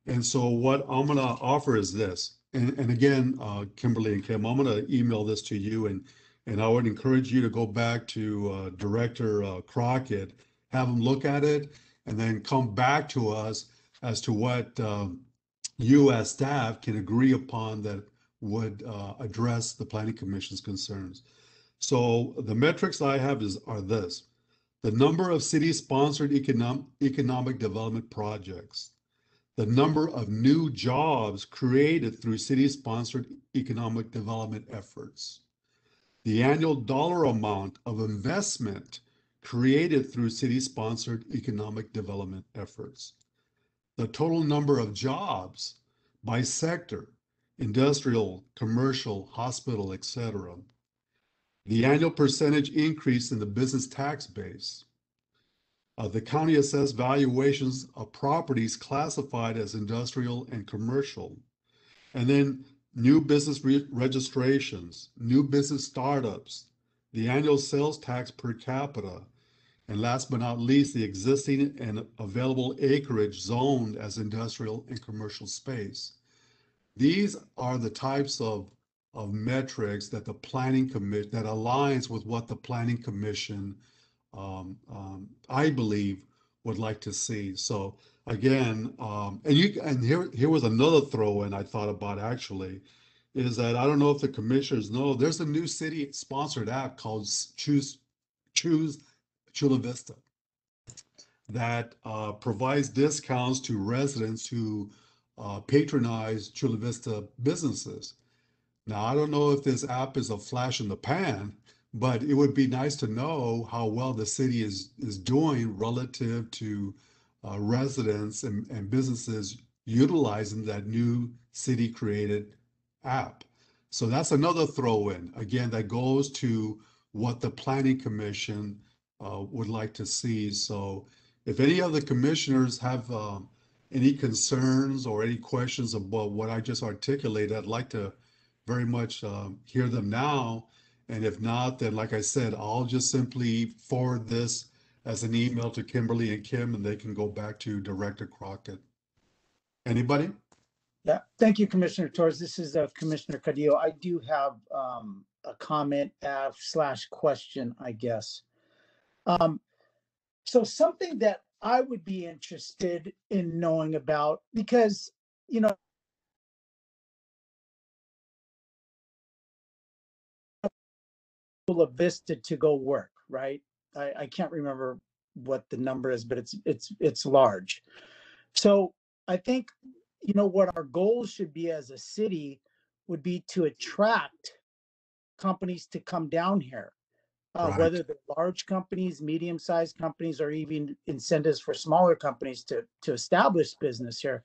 And so what I'm gonna offer is this, and, and again, uh, Kimberly and Kim, I'm gonna email this to you and, and I would encourage you to go back to, uh, Director uh, Crockett, have him look at it, and then come back to us as to what, um, as staff can agree upon that would, uh, address the planning commission's concerns. So the metrics I have is, are this. The number of city-sponsored economic, economic development projects, the number of new jobs created through city-sponsored economic development efforts, the annual dollar amount of investment created through city-sponsored economic development efforts, the total number of jobs by sector, industrial, commercial, hospital, etc., the annual percentage increase in the business tax base, uh, the county assessed valuations of properties classified as industrial and commercial. And then new business re- registrations, new business startups, the annual sales tax per capita, and last but not least, the existing and available acreage zoned as industrial and commercial space. These are the types of, of metrics that the planning commit, that aligns with what the planning commission um, um, I believe would like to see. So again, um, and you and here here was another throw in I thought about actually, is that I don't know if the commissioners know there's a new city sponsored app called Choose Choose Chula Vista that uh, provides discounts to residents who uh, patronize Chula Vista businesses. Now I don't know if this app is a flash in the pan, but it would be nice to know how well the city is is doing relative to uh, residents and, and businesses utilizing that new city created app. So that's another throw in. Again, that goes to what the planning commission would like to see. So if any of the commissioners have um, any concerns or any questions about what I just articulated, I'd like to very much um, hear them now. And if not, then like I said, I'll just simply forward this as an email to Kimberly and Kim, and they can go back to Director Crockett. Anybody? Yeah, thank you, Commissioner Torres. This is uh, Commissioner Cadillo. I do have um, a comment uh, slash question, I guess. Um, so something that I would be interested in knowing about, because, you know, Chula Vista to go work, right? I, I can't remember what the number is, but it's, it's, it's large. So I think you know what our goals should be as a city would be to attract companies to come down here uh, Right. whether they're large companies medium-sized companies or even incentives for smaller companies to to establish business here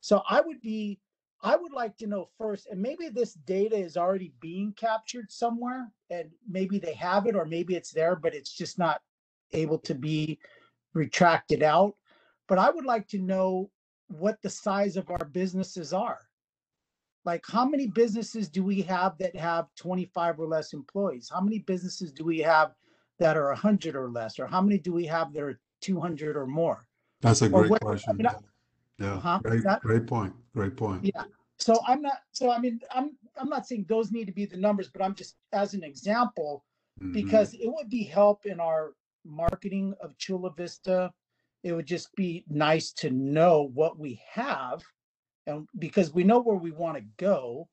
so i would be i would like to know first and maybe this data is already being captured somewhere and maybe they have it or maybe it's there but it's just not able to be retracted out but i would like to know what the size of our businesses are. Like, how many businesses do we have that have 25 or less employees? How many businesses do we have that are 100 or less? Or how many do we have that are 200 or more? That's a great what- I question. mean, I- Yeah, Huh? great, That- great point, great point. Yeah. So I'm not, so I mean, I'm, I'm not saying those need to be the numbers, but I'm just, as an example, Mhm. because it would be help in our marketing of Chula Vista. It would just be nice to know what we have and because we know where we want to go.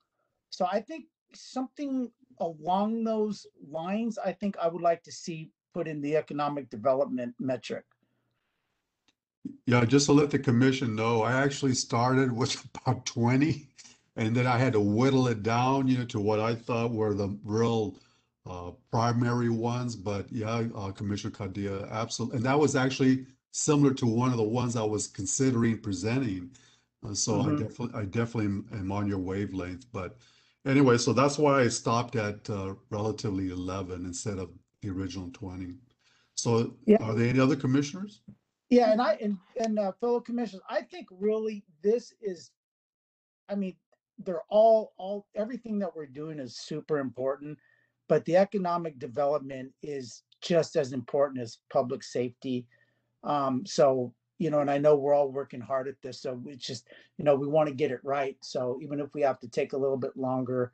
So I think something along those lines, I think I would like to see put in the economic development metric. Yeah, just to let the commission know, I actually started with about 20 and then I had to whittle it down, you know, to what I thought were the real uh, primary ones. But yeah, uh, Commissioner Kadia, absolutely. And that was actually similar to one of the ones I was considering presenting. Uh, so I Mhm. definitely, I definitely am on your wavelength. But anyway, so that's why I stopped at uh, relatively 11 instead of the original 20. So Yeah. are there any other commissioners? Yeah, and I and and uh, fellow commissioners, I think really this is, I mean, they're all, all, everything that we're doing is super important. But the economic development is just as important as public safety. Um, so, you know, and I know we're all working hard at this, so it's just, you know, we want to get it right. So even if we have to take a little bit longer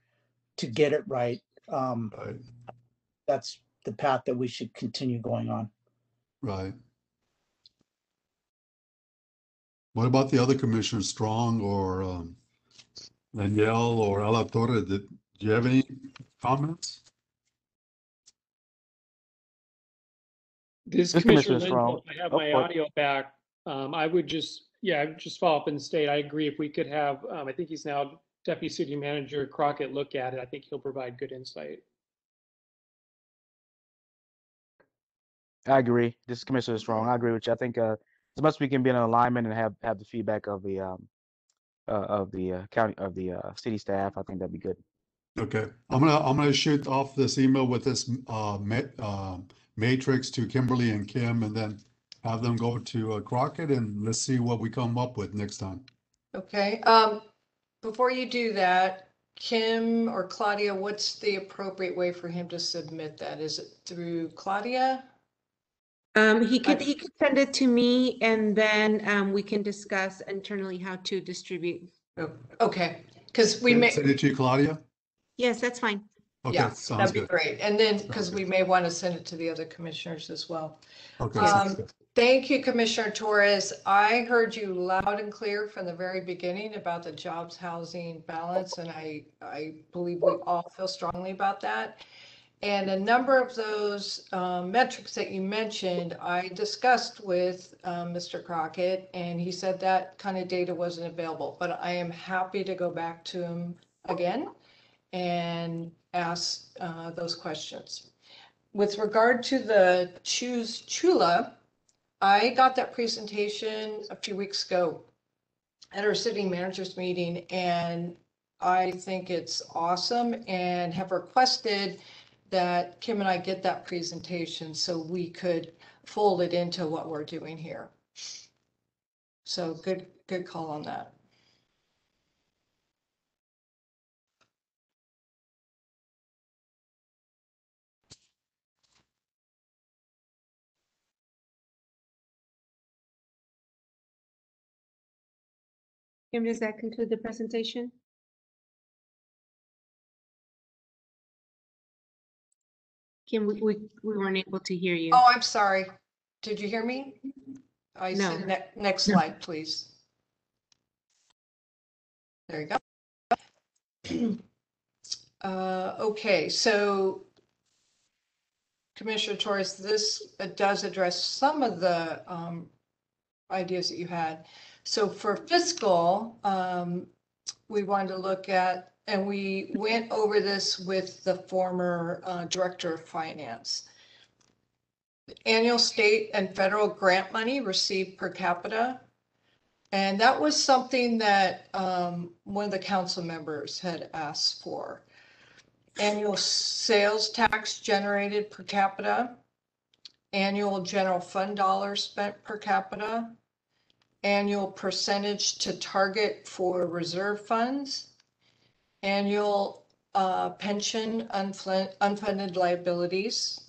to get it right, um, Right, that's the path that we should continue going on. right. What about the other commissioners, Strong or um, Danielle or Ala Torre? Did, do you have any comments? This This Commissioner Commissioner Strong. I have Oh, my what? audio back. Um, I would just, yeah, just follow up and state, I agree if we could have, um, I think he's now Deputy City Manager Crockett look at it. I think he'll provide good insight. I agree. This commissioner is Commissioner Strong. I agree with you. I think uh, as much as we can be in alignment and have have the feedback of the um uh, of the uh, county of the uh, city staff, I think that'd be good. Okay, I'm gonna, I'm gonna shoot off this email with this uh, ma- um, matrix to Kimberly and Kim and then have them go to uh, Crockett and let's see what we come up with next time. Okay, um, before you do that, Kim or Claudia, what's the appropriate way for him to submit that? Is it through Claudia? Um, he could, he could send it to me and then, um, we can discuss internally how to distribute. Oh, Okay, because we may, Send it to you, Claudia? Yes, that's fine. Okay, yeah, sounds that'd be good. great. And then, because we may want to send it to the other commissioners as well. Okay, Um, sounds good. Thank you, Commissioner Torres. I heard you loud and clear from the very beginning about the jobs housing balance, and I, I believe we all feel strongly about that. And a number of those um, metrics that you mentioned, I discussed with um, Mr. Crockett, and he said that kind of data wasn't available, but I am happy to go back to him again and ask uh, those questions. With regard to the Choose Chula, I got that presentation a few weeks ago at our city managers meeting, and I think it's awesome and have requested that Kim and I get that presentation so we could fold it into what we're doing here. So good, good call on that. Kim, does that conclude the presentation? Kim, we, we, we weren't able to hear you. Oh, I'm sorry. Did you hear me? I No. said, ne- next No. slide, please. There you go. Uh, okay, so Commissioner Torres, this does address some of the um, ideas that you had. So for fiscal, um, we wanted to look at, and we went over this with the former uh, Director of Finance annual state and federal grant money received per capita. And that was something that um, one of the council members had asked for. Annual sales tax generated per capita, annual general fund dollars spent per capita, annual percentage to target for reserve funds, annual uh, pension unfun- unfunded liabilities,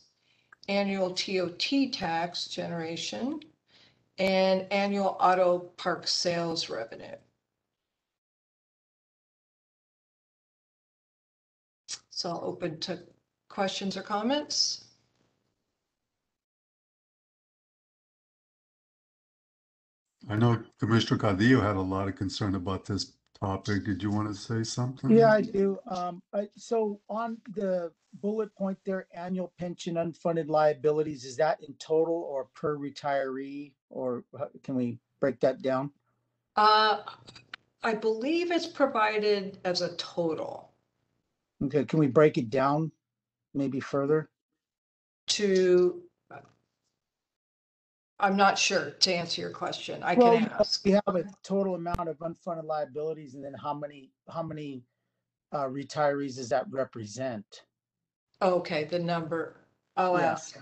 annual TOT tax generation, and annual auto park sales revenue. So I'll open to questions or comments. I know Commissioner Cadillo had a lot of concern about this topic. Did you want to say something? Yeah, I do. Um, I, so on the bullet point there, annual pension unfunded liabilities, is that in total or per retiree? Or how- can we break that down? Uh, I believe it's provided as a total Okay, can we break it down maybe further? to, I'm not sure to answer your question. I Well, can ask. We have a total amount of unfunded liabilities and then how many, how many uh, retirees does that represent? Okay, the number, I'll Yeah. ask.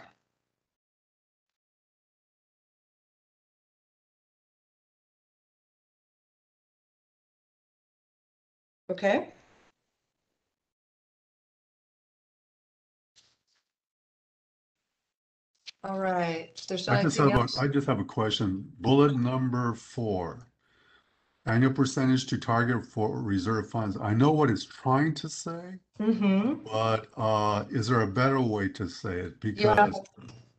Okay. All right, if there's I just anything have a, else. I just have a question. Bullet number four. Annual percentage to target for reserve funds. I know what it's trying to say, Mm-hmm, but uh, is there a better way to say it? Because,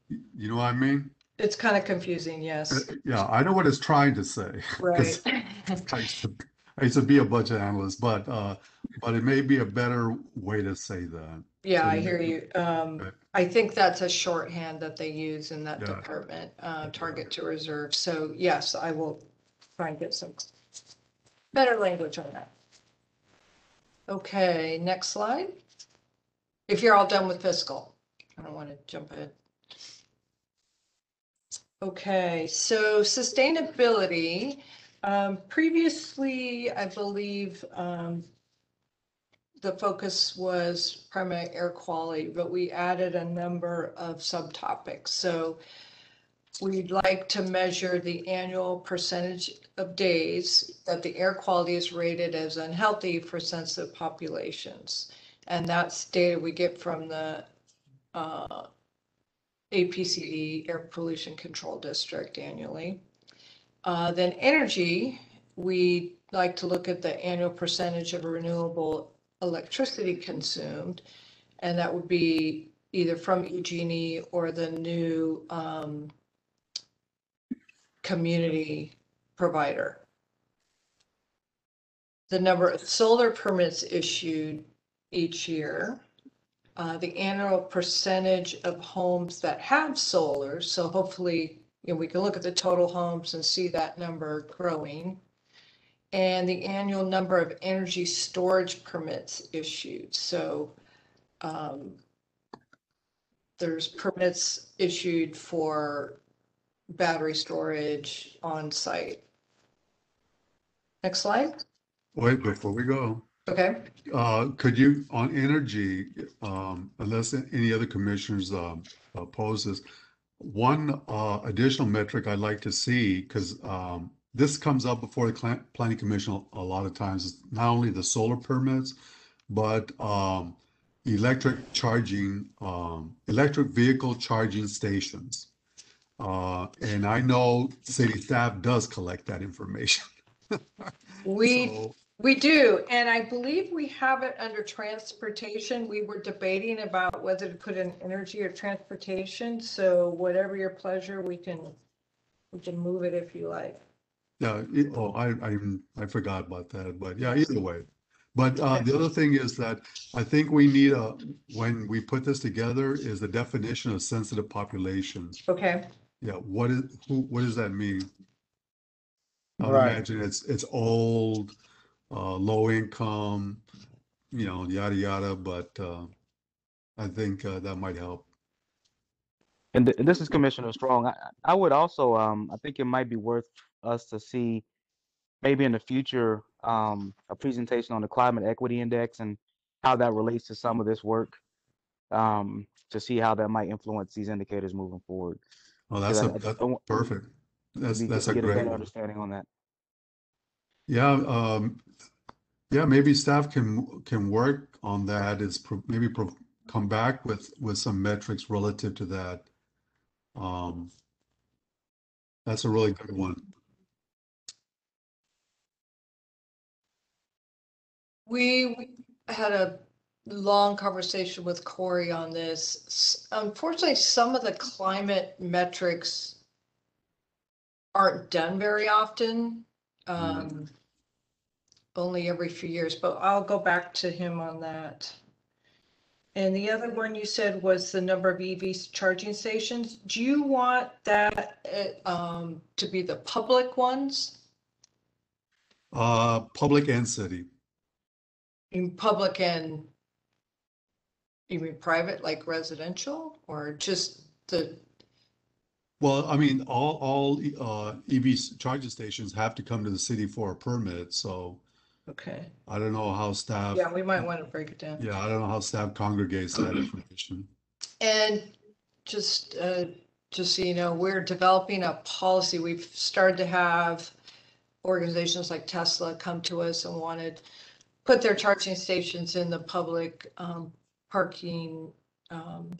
you know what I mean? it's kind of confusing, yes, Uh, Yeah, I know what it's trying to say. 'cause right. I used to, I used to be a budget analyst, but, uh, but it may be a better way to say that. Yeah, I hear you-. Um, I think that's a shorthand that they use in that Yeah. department, uh, target to reserve. So yes, I will try and get some better language on that. Okay, next slide. If you're all done with fiscal, I don't want to jump ahead. Okay, so sustainability, um, previously, I believe, um, the focus was primary air quality, but we added a number of subtopics. So we'd like to measure the annual percentage of days that the air quality is rated as unhealthy for sensitive populations. And that's data we get from the uh, APCD, Air Pollution Control District annually. Uh, Then energy, we like to look at the annual percentage of renewable electricity consumed. And that would be either from SDG&E or the new um, community provider. The number of solar permits issued each year. uh, the annual percentage of homes that have solar, so hopefully, you know, we can look at the total homes and see that number growing. And the annual number of energy storage permits issued, so um, there's permits issued for battery storage on site. Next slide, Wait, before we go, okay? uh, could you, on energy, um, unless any other commissioners, um, oppose this, one, uh, additional metric I'd like to see, because, um, this comes up before the planning commission a lot of times, is not only the solar permits, but, um, electric charging, um, electric vehicle charging stations. Uh, and I know city staff does collect that information. We So, We do, and I believe we have it under transportation. We were debating about whether to put in energy or transportation, so whatever your pleasure, we can, we can move it if you like. Yeah, it- oh, I, I, I forgot about that, but yeah, either way. But, uh, the other thing is that I think we need a, when we put this together, is the definition of sensitive populations. Okay, Yeah, what is, who, what does that mean? I would Right. imagine it's, it's old, uh, low income, you know, yada, yada, but, uh, I think, uh, that might help. And th- this is Commissioner Strong. I, I would also, um, I think it might be worth us to see maybe in the future, um, a presentation on the climate equity index and how that relates to some of this work. Um, to see how that might influence these indicators moving forward. Oh, that's a, Because I- I that's perfect. That's, that's a get a great better understanding on that. Yeah, um, yeah, maybe staff can, can work on that, is pro- maybe pro- come back with, with some metrics relative to that. Um, that's a really good one. We had a long conversation with Corey on this. S- Unfortunately, some of the climate metrics aren't done very often. Um, only every few years, but I'll go back to him on that. And the other one you said was the number of EV charging stations. Do you want that, uh, um, to be the public ones? Uh, public and city. In public and you mean private, like residential, or just the, Well, I mean, all, all, uh, EV charging stations have to come to the city for a permit, so okay, I don't know how staff, yeah, we might want to break it down. yeah, I don't know how staff congregates that information. And just, uh, just so you know, we're developing a policy. We've started to have organizations like Tesla come to us and wanted put their charging stations in the public um, parking um,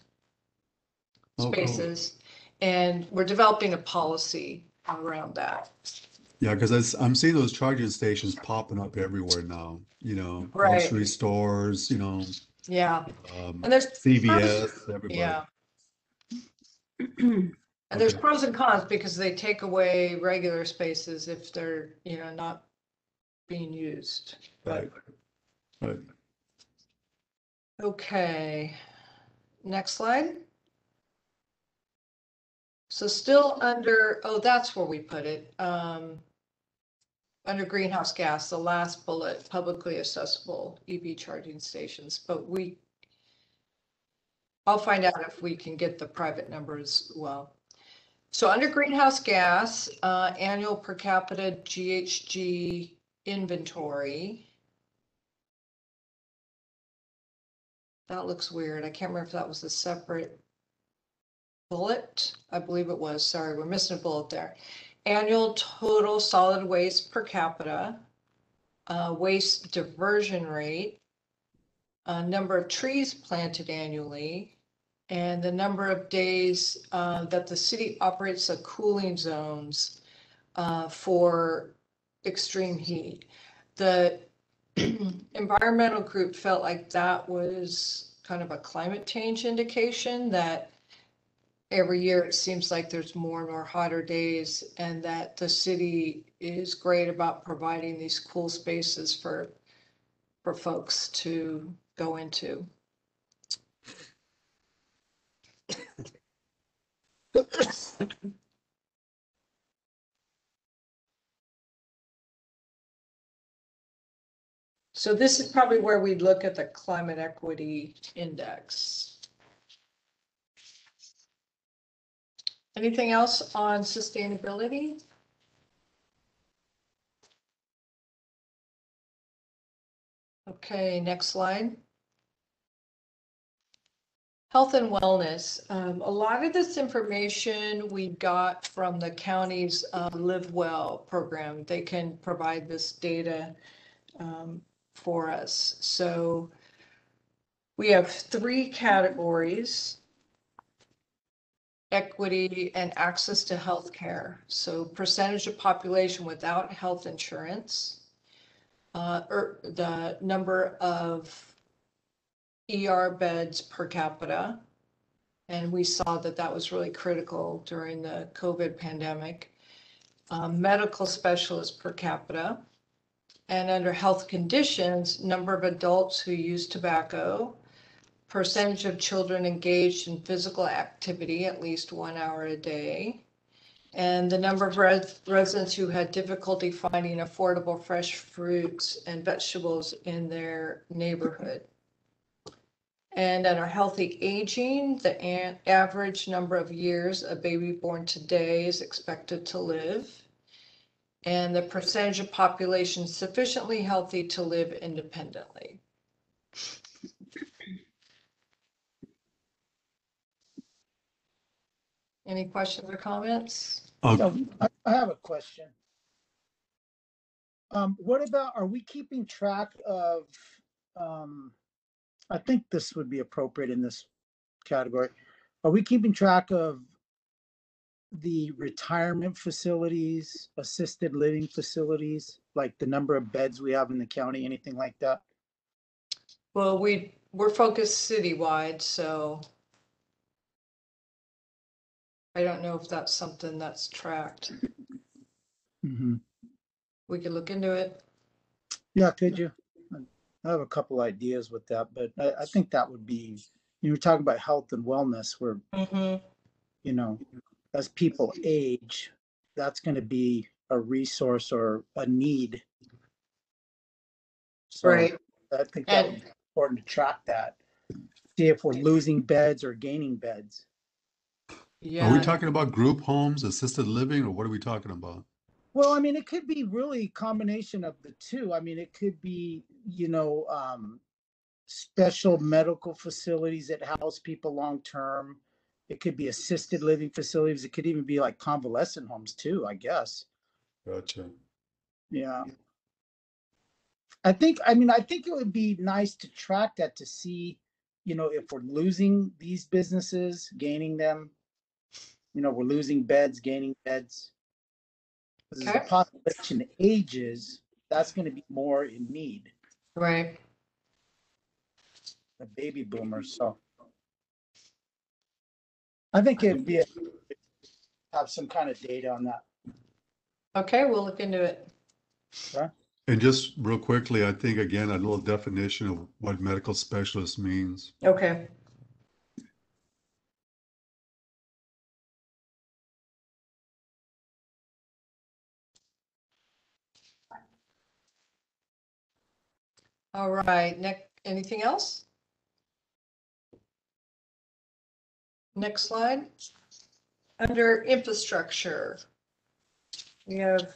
Oh, oh. spaces. And we're developing a policy around that. Yeah, because I'm seeing those charging stations popping up everywhere now, you know, Right. grocery stores, you know, Yeah, um, and there's. CVS, everybody. Yeah. And there's Okay. pros and cons because they take away regular spaces if they're, you know, not being used. Right. Right. Okay, next slide. So still under, oh, that's where we put it. Um, under greenhouse gas, the last bullet, publicly accessible EV charging stations, but we I'll find out if we can get the private numbers well. So under greenhouse gas, uh, annual per capita GHG inventory. That looks weird. I can't remember if that was a separate bullet. I believe it was. Sorry, we're missing a bullet there. Annual total solid waste per capita, uh, waste diversion rate, uh, number of trees planted annually, and the number of days uh, that the city operates the cooling zones uh, for extreme heat. The environmental group felt like that was kind of a climate change indication that every year it seems like there's more and more hotter days and that the city is great about providing these cool spaces for for folks to go into. So this is probably where we'd look at the climate equity index. Anything else on sustainability? Okay, next slide. Health and wellness. Um, a lot of this information we got from the county's uh, Live Well program. They can provide this data um, for us. So we have three categories. Equity and access to health care. So percentage of population without health insurance. Uh, or the number of ER beds per capita. And we saw that that was really critical during the COVID pandemic. Um, medical specialists per capita. And under health conditions, number of adults who use tobacco, percentage of children engaged in physical activity at least one hour a day, and the number of res- residents who had difficulty finding affordable fresh fruits and vegetables in their neighborhood. And under healthy aging, the average number of years a baby born today is expected to live and the percentage of population sufficiently healthy to live independently. Any questions or comments? Uh, So, I, I have a question. Um, what about, are we keeping track of, um, I think this would be appropriate in this category. Are we keeping track of the retirement facilities, assisted living facilities, like the number of beds we have in the county, anything like that? Well, we, we're focused citywide, so I don't know if that's something that's tracked. hmm We could look into it. Yeah, could you? I have a couple ideas with that, but I, I think that would be, you were talking about health and wellness where, Mhm. you know, as people age, that's gonna be a resource or a need. So Right. I think that would be important to track that. See if we're losing beds or gaining beds. Are we Yeah, talking about group homes, assisted living, or what are we talking about? Well, I mean, it could be really a combination of the two. I mean, it could be, you know, um, special medical facilities that house people long term. It could be assisted living facilities. It could even be like convalescent homes too, I guess. Gotcha. Yeah. I think, I mean, I think it would be nice to track that to see, you know, if we're losing these businesses, gaining them. You know, we're losing beds, gaining beds. 'Cause As the Okay. population ages, that's gonna be more in need, Right. the baby boomers, so. I think it'd be, have some kind of data on that. Okay, we'll look into it. And just real quickly, I think again, a little definition of what medical specialist means. Okay. All right, next, anything else? Next slide. Under infrastructure, we have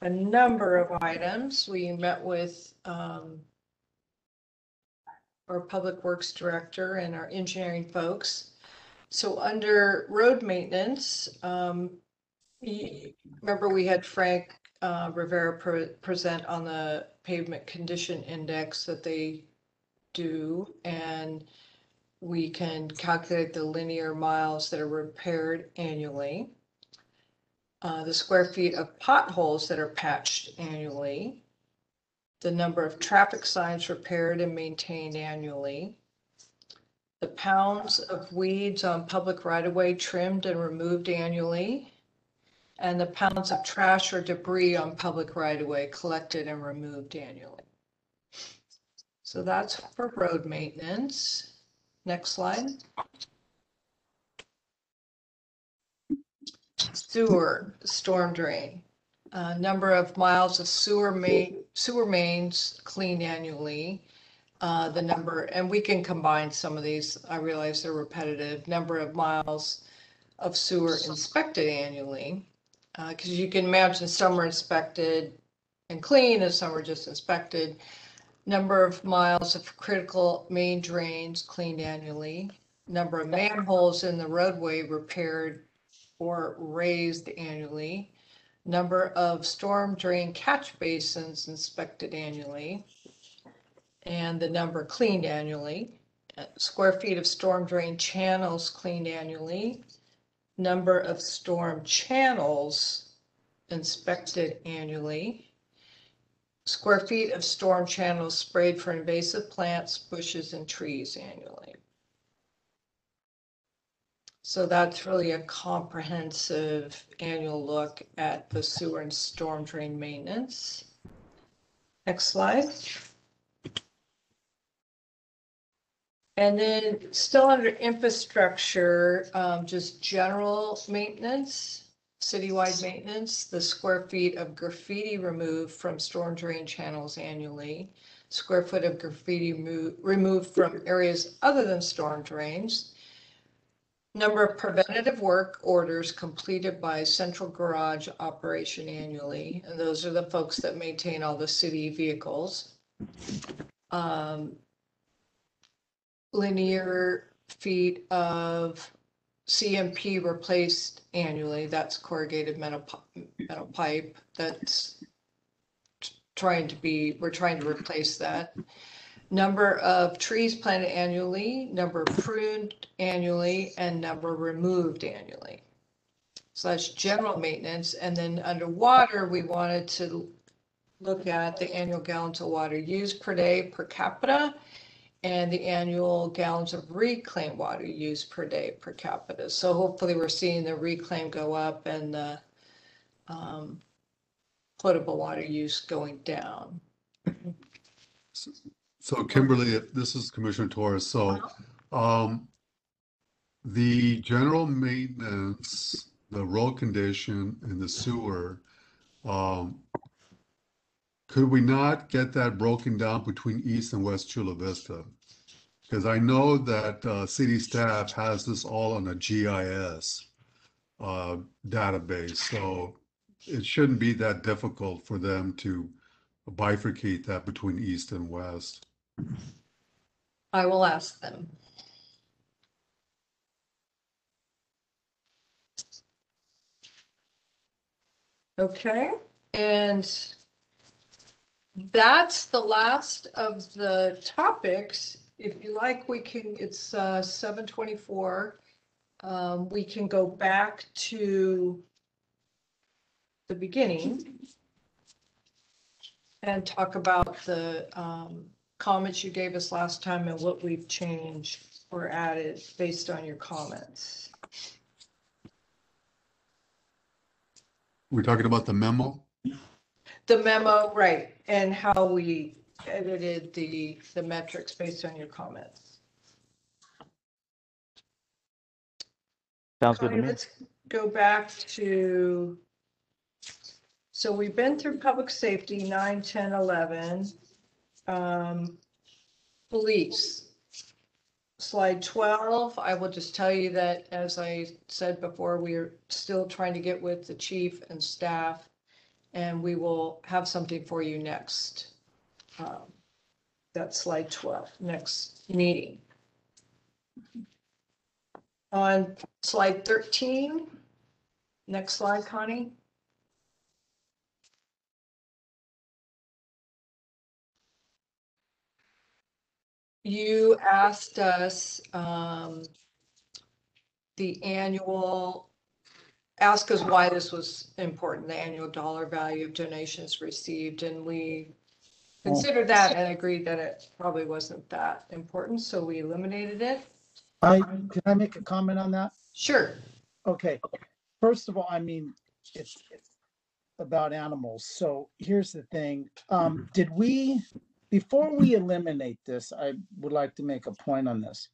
a number of items. We met with um, our Public Works Director and our engineering folks. So under road maintenance, um, remember we had Frank uh, Rivera pre- present on the pavement condition index that they do, and we can calculate the linear miles that are repaired annually. Uh, the square feet of potholes that are patched annually. The number of traffic signs repaired and maintained annually. The pounds of weeds on public right-of-way trimmed and removed annually. And the pounds of trash or debris on public right-of-way collected and removed annually. So that's for road maintenance. Next slide. Sewer, storm drain. Uh, number of miles of sewer main, sewer mains cleaned annually. Uh, the number, and we can combine some of these, I realize they're repetitive, number of miles of sewer inspected annually. Uh, cause you can imagine some are inspected and clean and some are just inspected. Number of miles of critical main drains cleaned annually. Number of manholes in the roadway repaired or raised annually. Number of storm drain catch basins inspected annually. And the number cleaned annually. Square feet of storm drain channels cleaned annually. Number of storm channels inspected annually. Square feet of storm channels sprayed for invasive plants, bushes, and trees annually. So that's really a comprehensive annual look at the sewer and storm drain maintenance. Next slide. And then still under infrastructure, um, just general maintenance, citywide maintenance, the square feet of graffiti removed from storm drain channels annually. Square foot of graffiti mo- removed from areas other than storm drains. Number of preventative work orders completed by central garage operation annually, and those are the folks that maintain all the city vehicles. Um, linear feet of CMP replaced annually, that's corrugated metal, metal pipe, that's trying to be, we're trying to replace that. Number of trees planted annually, number pruned annually, and number removed annually. So that's general maintenance, and then under water, we wanted to look at the annual gallons of water used per day per capita and the annual gallons of reclaimed water used per day per capita. So hopefully we're seeing the reclaim go up and the um, potable water use going down. So Kimberly, this is Commissioner Torres. So, um, the general maintenance, the road condition and the sewer, um, could we not get that broken down between East and West Chula Vista? Because I know that, uh, city staff has this all on a GIS, uh, database, so it shouldn't be that difficult for them to bifurcate that between East and West. I will ask them. Okay, and that's the last of the topics. If you like, we can, it's uh, seven twenty-four. Um, We can go back to the beginning and talk about the um, comments you gave us last time and what we've changed or added based on your comments. We're talking about the memo? The memo, right, and how we edited the, the metrics based on your comments. Sounds good to Connie, me. Let's go back to, so we've been through public safety, nine, ten, eleven. Um, Police. Slide twelve, I will just tell you that, as I said before, we are still trying to get with the chief and staff. And we will have something for you next. um, That's slide twelve, next meeting. On slide thirteen, next slide, Connie. You asked us, um, the annual, ask us why this was important, the annual dollar value of donations received, and we considered that and agreed that it probably wasn't that important, so we eliminated it. I, can I make a comment on that? Sure. Okay, first of all, I mean, it's it's about animals. So here's the thing. Um, did we, before we eliminate this, I would like to make a point on this.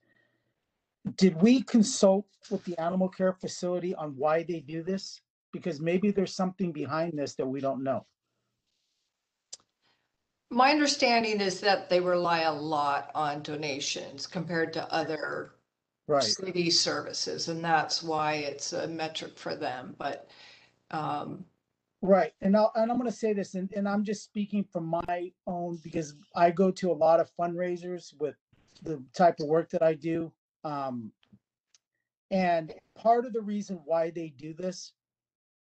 Did we consult with the animal care facility on why they do this? Because maybe there's something behind this that we don't know. My understanding is that they rely a lot on donations compared to other Right, city services, and that's why it's a metric for them, but, um, right. And I'll, and I'm gonna say this, and, and I'm just speaking from my own, because I go to a lot of fundraisers with the type of work that I do. Um, and part of the reason why they do this,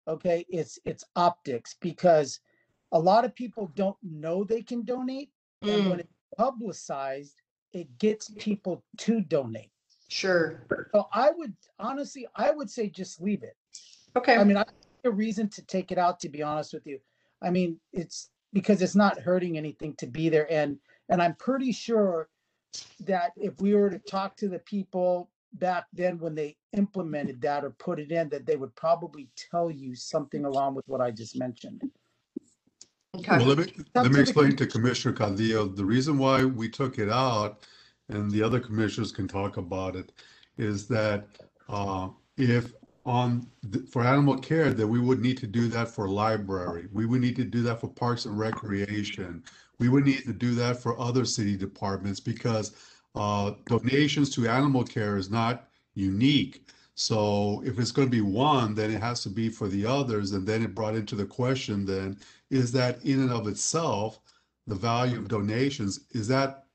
okay, it's, it's optics, because a lot of people don't know they can donate. And mm, when it's publicized, it gets people to donate. sure, So I would, honestly, I would say just leave it. Okay. I mean, I a reason to take it out, to be honest with you. I mean, it's because it's not hurting anything to be there and, and I'm pretty sure that if we were to talk to the people back then when they implemented that or put it in, that they would probably tell you something along with what I just mentioned. Okay. Well, okay, let me, let me explain to Commissioner Padilla, the reason why we took it out, and the other commissioners can talk about it, is that uh, if on, th- for animal care, that we would need to do that for library, we would need to do that for parks and recreation, we would need to do that for other city departments, because uh, donations to animal care is not unique. So if it's going to be one, then it has to be for the others, and then it brought into the question then, is that in and of itself, the value of donations, is that,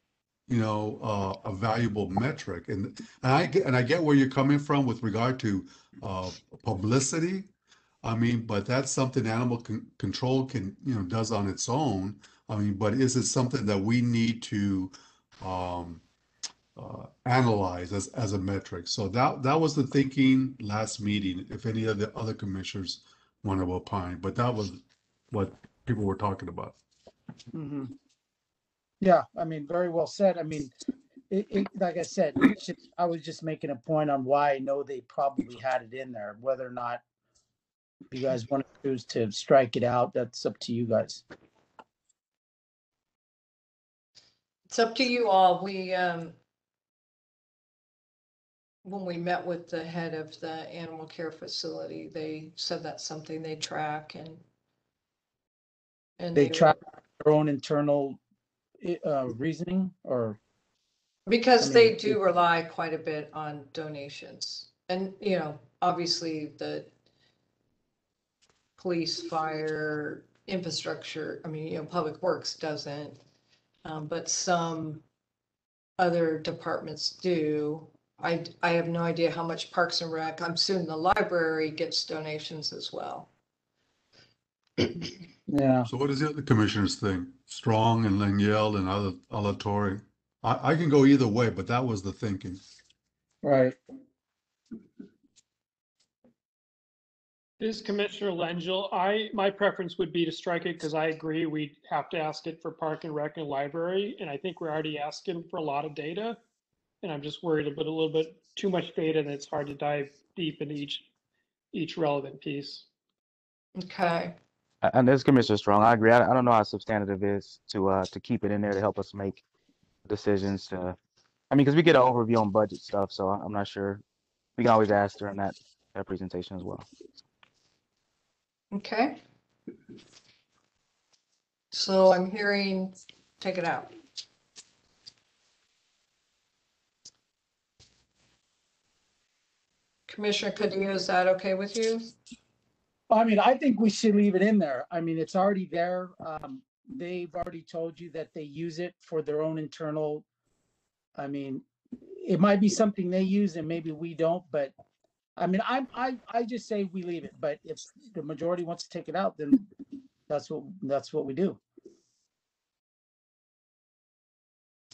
you know, uh, a valuable metric? And, and I get, and I get where you're coming from with regard to, uh, publicity. I mean, but that's something animal con- control can, you know, does on its own. I mean, but is it something that we need to, um, uh, analyze as, as a metric? So that, that was the thinking last meeting, if any of the other commissioners want to opine, but that was what people were talking about. Mhm. Yeah, I mean, very well said. I mean, it, it, like I said, just- I was just making a point on why I know they probably had it in there, whether or not you guys want to choose to strike it out, that's up to you guys. It's up to you all, we, um, when we met with the head of the animal care facility, they said that's something they track and and They track their own internal i- uh, reasoning or, Because they mean, do rely quite a bit on donations. And, you know, obviously the police, fire, infrastructure, I mean, you know, Public Works doesn't. Um, but some other departments do. I, I have no idea how much Parks and Rec, I'm assuming the library gets donations as well. Yeah, So what does the other commissioners think? Strong and Lengyel and Ala- Alatorre? I, I can go either way, but that was the thinking. right. This is Commissioner Langell. I, my preference would be to strike it because I agree we have to ask it for Park and Rec and Library. And I think we're already asking for a lot of data. And I'm just worried about a little bit too much data and it's hard to dive deep into each, each relevant piece. Okay, And this Commissioner Strong, I agree. I, I don't know how substantive it is to uh to keep it in there to help us make decisions to, I mean, because we get an overview on budget stuff, so I- I'm not sure. We can always ask during that, that presentation as well. Okay. So I'm hearing, take it out. Commissioner Padilla, is that okay with you? I mean, I think we should leave it in there. I mean, it's already there. Um, they've already told you that they use it for their own internal. I mean, it might be something they use and maybe we don't, but I mean, I, I, I just say we leave it, but if the majority wants to take it out, then that's what, that's what we do.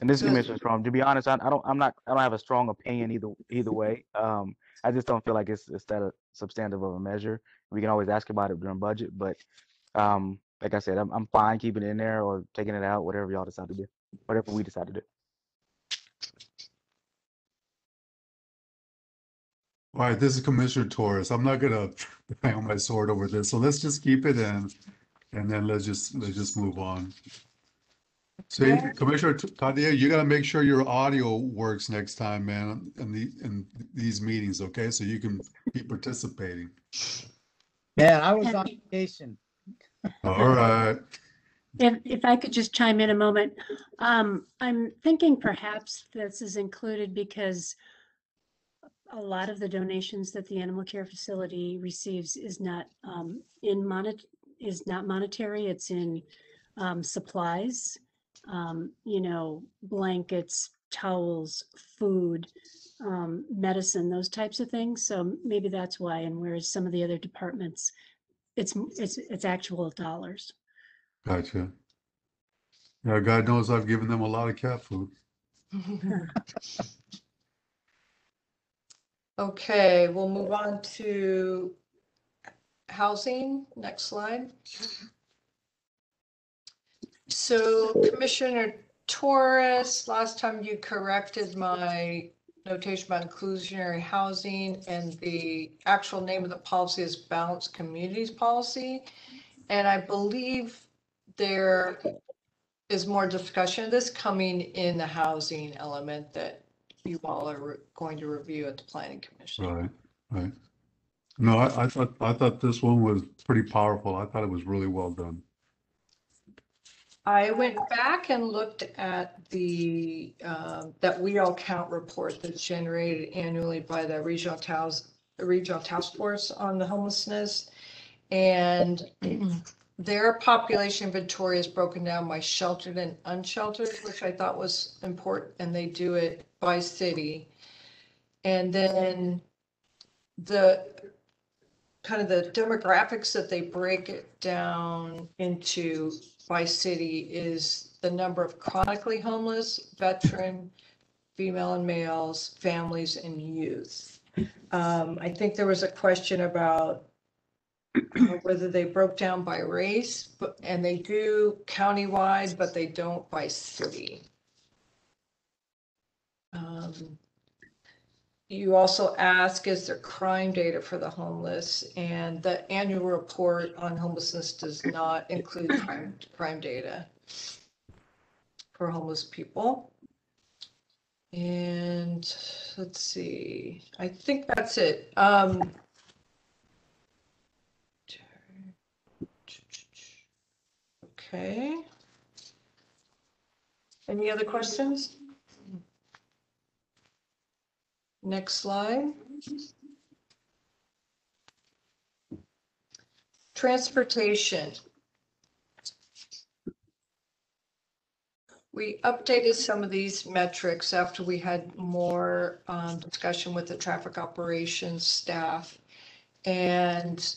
And this is Good. Commissioner Strong. To be honest, I, I don't, I'm not, I don't have a strong opinion either, either way. Um, I just don't feel like it's, it's that uh, substantive of a measure. We can always ask about it during budget, but, um, like I said, I'm, I'm fine keeping it in there or taking it out, whatever y'all decide to do, whatever we decide to do. All right, this is Commissioner Torres. I'm not gonna bang on my sword over this, so let's just keep it in. And then let's just, let's just move on. See, Okay. Commissioner T- Padilla, you gotta make sure your audio works next time, man, in the, in these meetings, okay? So you can be participating. Man, I was on vacation. All right. If, if I could just chime in a moment, um, I'm thinking perhaps this is included because a lot of the donations that the animal care facility receives is not, um, in monet, is not monetary, it's in, um, supplies. Um, you know, blankets, towels, food, um, medicine, those types of things. So maybe that's why, and whereas some of the other departments, it's, it's, it's actual dollars. Gotcha. Yeah, God knows I've given them a lot of cat food. Okay, we'll move on to housing. Next slide. So Commissioner Torres, last time you corrected my notation about inclusionary housing and the actual name of the policy is balanced communities policy. And I believe there is more discussion of this coming in the housing element that you all are re- going to review at the planning commission. Right, right. No, I, I thought, I thought this one was pretty powerful. I thought it was really well done. I went back and looked at the, um, that We All Count report that's generated annually by the regional towns, regional task force on the homelessness. And their population inventory is broken down by sheltered and unsheltered, which I thought was important, and they do it by city. And then the kind of the demographics that they break it down into by city is the number of chronically homeless, veteran, female and males, families and youth. Um, I think there was a question about whether they broke down by race, but, and they do countywide, but they don't by city. Um, You also ask, is there crime data for the homeless? And the annual report on homelessness does not include crime, crime data for homeless people. And let's see, I think that's it. Um, okay. Any other questions? Next slide. Transportation. We updated some of these metrics after we had more um, discussion with the traffic operations staff. And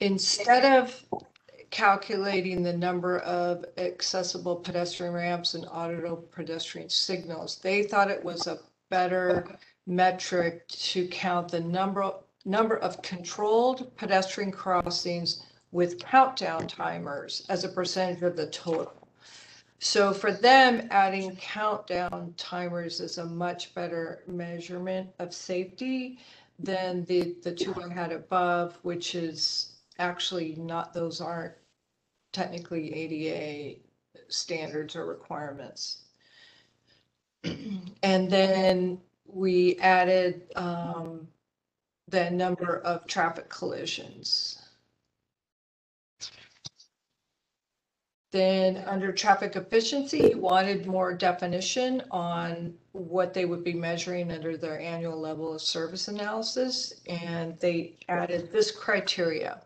instead of calculating the number of accessible pedestrian ramps and auto pedestrian signals. They thought it was a better metric to count the number, number of controlled pedestrian crossings with countdown timers as a percentage of the total. So for them, adding countdown timers is a much better measurement of safety than the, the two I had above, which is actually not, those aren't technically ADA standards or requirements. And then we added um, the number of traffic collisions. Then under traffic efficiency, you wanted more definition on what they would be measuring under their annual level of service analysis. And they added this criteria.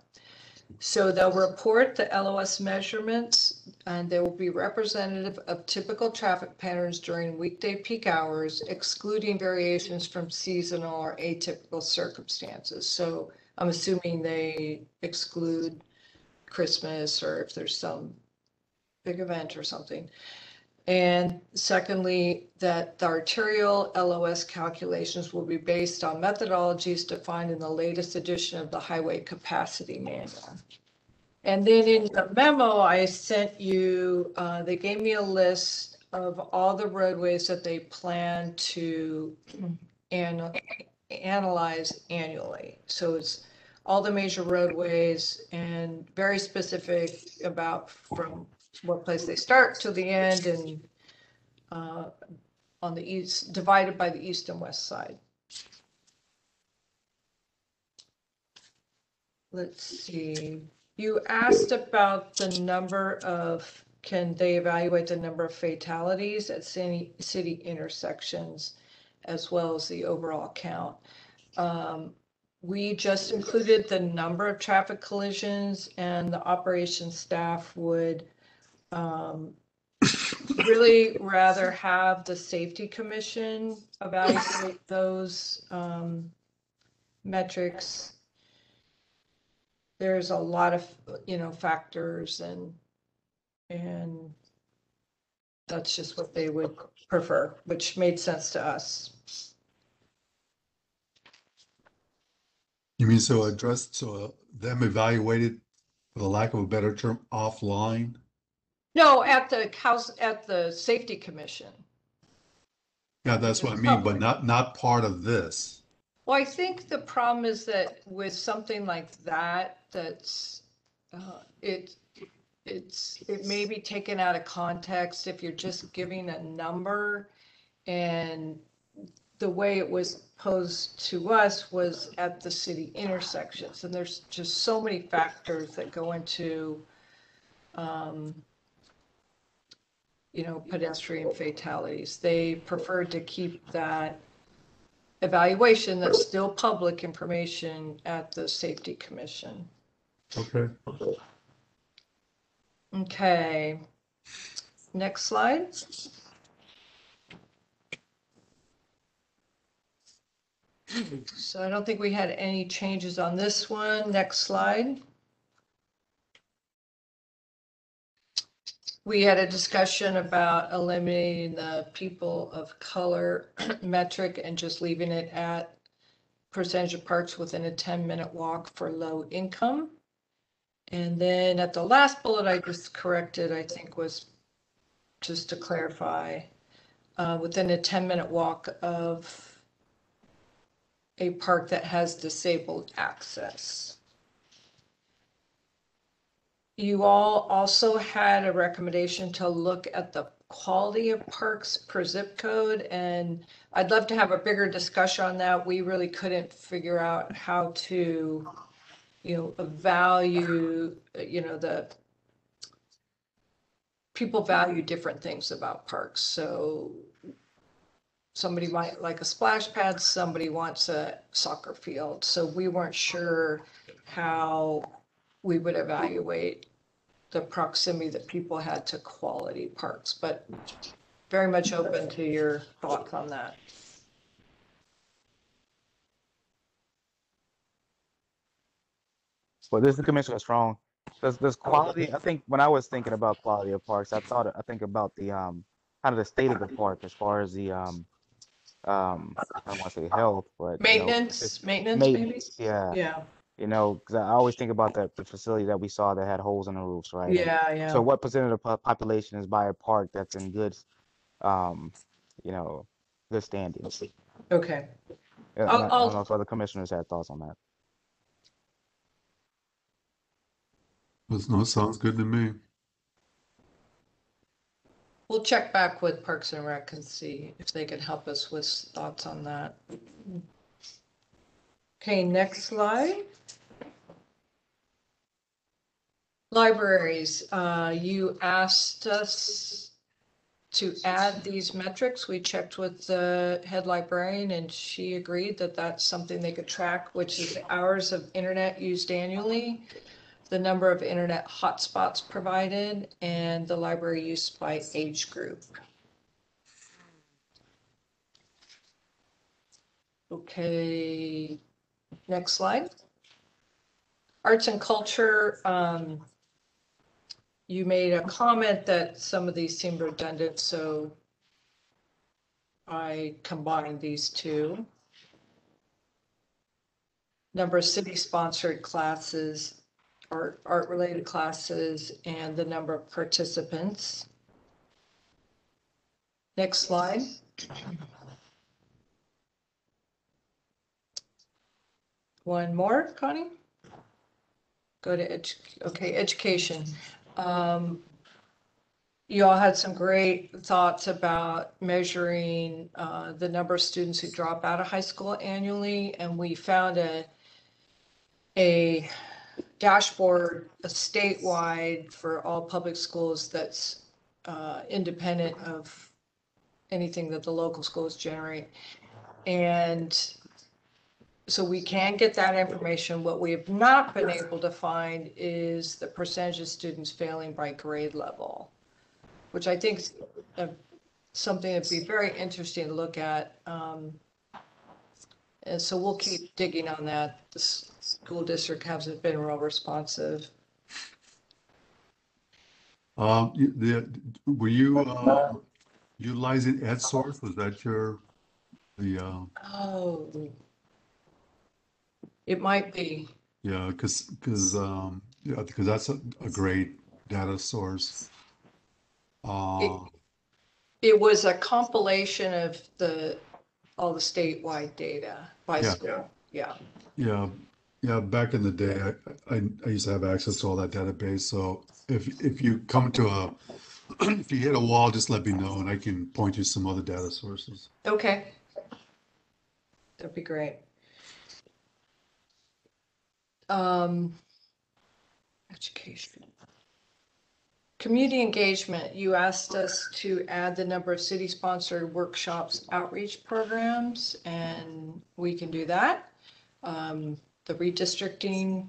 So they'll report the LOS measurements and they will be representative of typical traffic patterns during weekday peak hours, excluding variations from seasonal or atypical circumstances. So I'm assuming they exclude Christmas or if there's some big event or something. And secondly, that the arterial LOS calculations will be based on methodologies defined in the latest edition of the Highway Capacity Manual. And then in the memo I sent you, uh, they gave me a list of all the roadways that they plan to an- analyze annually. So it's all the major roadways and very specific about from what place they start to the end and uh, on the east, divided by the east and west side. Let's see, you asked about the number of, can they evaluate the number of fatalities at city, city intersections as well as the overall count? Um, we just included the number of traffic collisions and the operations staff would um, really rather have the safety commission evaluate those um, metrics. There's a lot of, you know, factors and, and that's just what they would prefer, which made sense to us. You mean so address, so them evaluated, for the lack of a better term, offline? No, at the house, at the safety commission. Yeah, that's what I mean, but not, not part of this. Well, I think the problem is that with something like that, that's, uh, it, it's, it may be taken out of context if you're just giving a number. And the way it was posed to us was at the city intersections. And there's just so many factors that go into, um, you know, pedestrian fatalities. They preferred to keep that evaluation that's still public information at the safety commission. Okay. Okay. Next slide. So I don't think we had any changes on this one. Next slide. We had a discussion about eliminating the people of color metric and just leaving it at percentage of parks within a 10-minute walk for low income. And then at the last bullet I just corrected, I think was just to clarify, uh, within a 10-minute walk of a park that has disabled access. You all also had a recommendation to look at the quality of parks per zip code, and I'd love to have a bigger discussion on that. We really couldn't figure out how to, you know, value, you know, the people value different things about parks, so somebody might like a splash pad, somebody wants a soccer field. So we weren't sure how we would evaluate the proximity that people had to quality parks, but very much open to your thoughts on that. Well, this is Commissioner Strong. Does does quality? I think when I was thinking about quality of parks, I thought I think about the um kind of the state of the park as far as the um um I don't want to say health, but you know, Maintenance, it's maintenance maybe? maintenance. Yeah, Yeah, you know, because I always think about that the facility that we saw that had holes in the roofs, right? And yeah, yeah. So what percent of the po- population is by a park that's in good, um, you know, good standing? Okay, Yeah, I'll- I, I I'll- don't know if other commissioners had thoughts on that. That's no, sounds good to me. we'll check back with Parks and Rec and see if they can help us with thoughts on that. Okay, next slide. Libraries, uh, you asked us to add these metrics. We checked with the head librarian and she agreed that that's something they could track, which is the hours of internet used annually, the number of internet hotspots provided, and the library use by age group. Okay, next slide. Arts and culture, um, you made a comment that some of these seem redundant, so I combined these two. Number of city-sponsored classes, art, art-related classes, and the number of participants. Next slide. One more, Connie? Go to edu, okay, education. Um, you all had some great thoughts about measuring, uh, the number of students who drop out of high school annually, and we found a, a dashboard, a statewide for all public schools that's, uh, independent of anything that the local schools generate. And so we can get that information. What we have not been able to find is the percentage of students failing by grade level, which I think is uh, something that'd be very interesting to look at. Um, And so we'll keep digging on that. The s- school district hasn't been real responsive. Um, you- the, were you, uh, utilizing EdSource? Was that your, the, uh, Oh. It might be. yeah, because, because, um, yeah, because that's a, a great data source. Uh, It was a compilation of the, all the statewide data by Yeah. school. Yeah. Yeah, yeah, back in the day, I, I, I used to have access to all that database, so if, if you come to a, if you hit a wall, just let me know and I can point you some other data sources. Okay. That'd be great. Um, education. Community engagement, you asked us to add the number of city-sponsored workshops, outreach programs, and we can do that. Um, the redistricting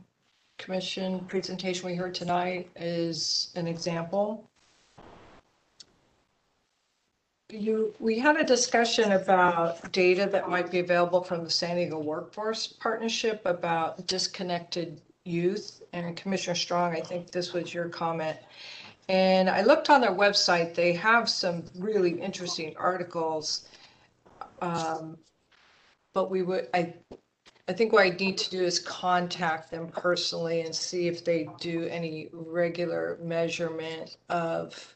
commission presentation we heard tonight is an example. You, we had a discussion about data that might be available from the San Diego Workforce Partnership about disconnected youth. And Commissioner Strong, I think this was your comment. And I looked on their website, they have some really interesting articles. Um, But we would, I, I think what I need to do is contact them personally and see if they do any regular measurement of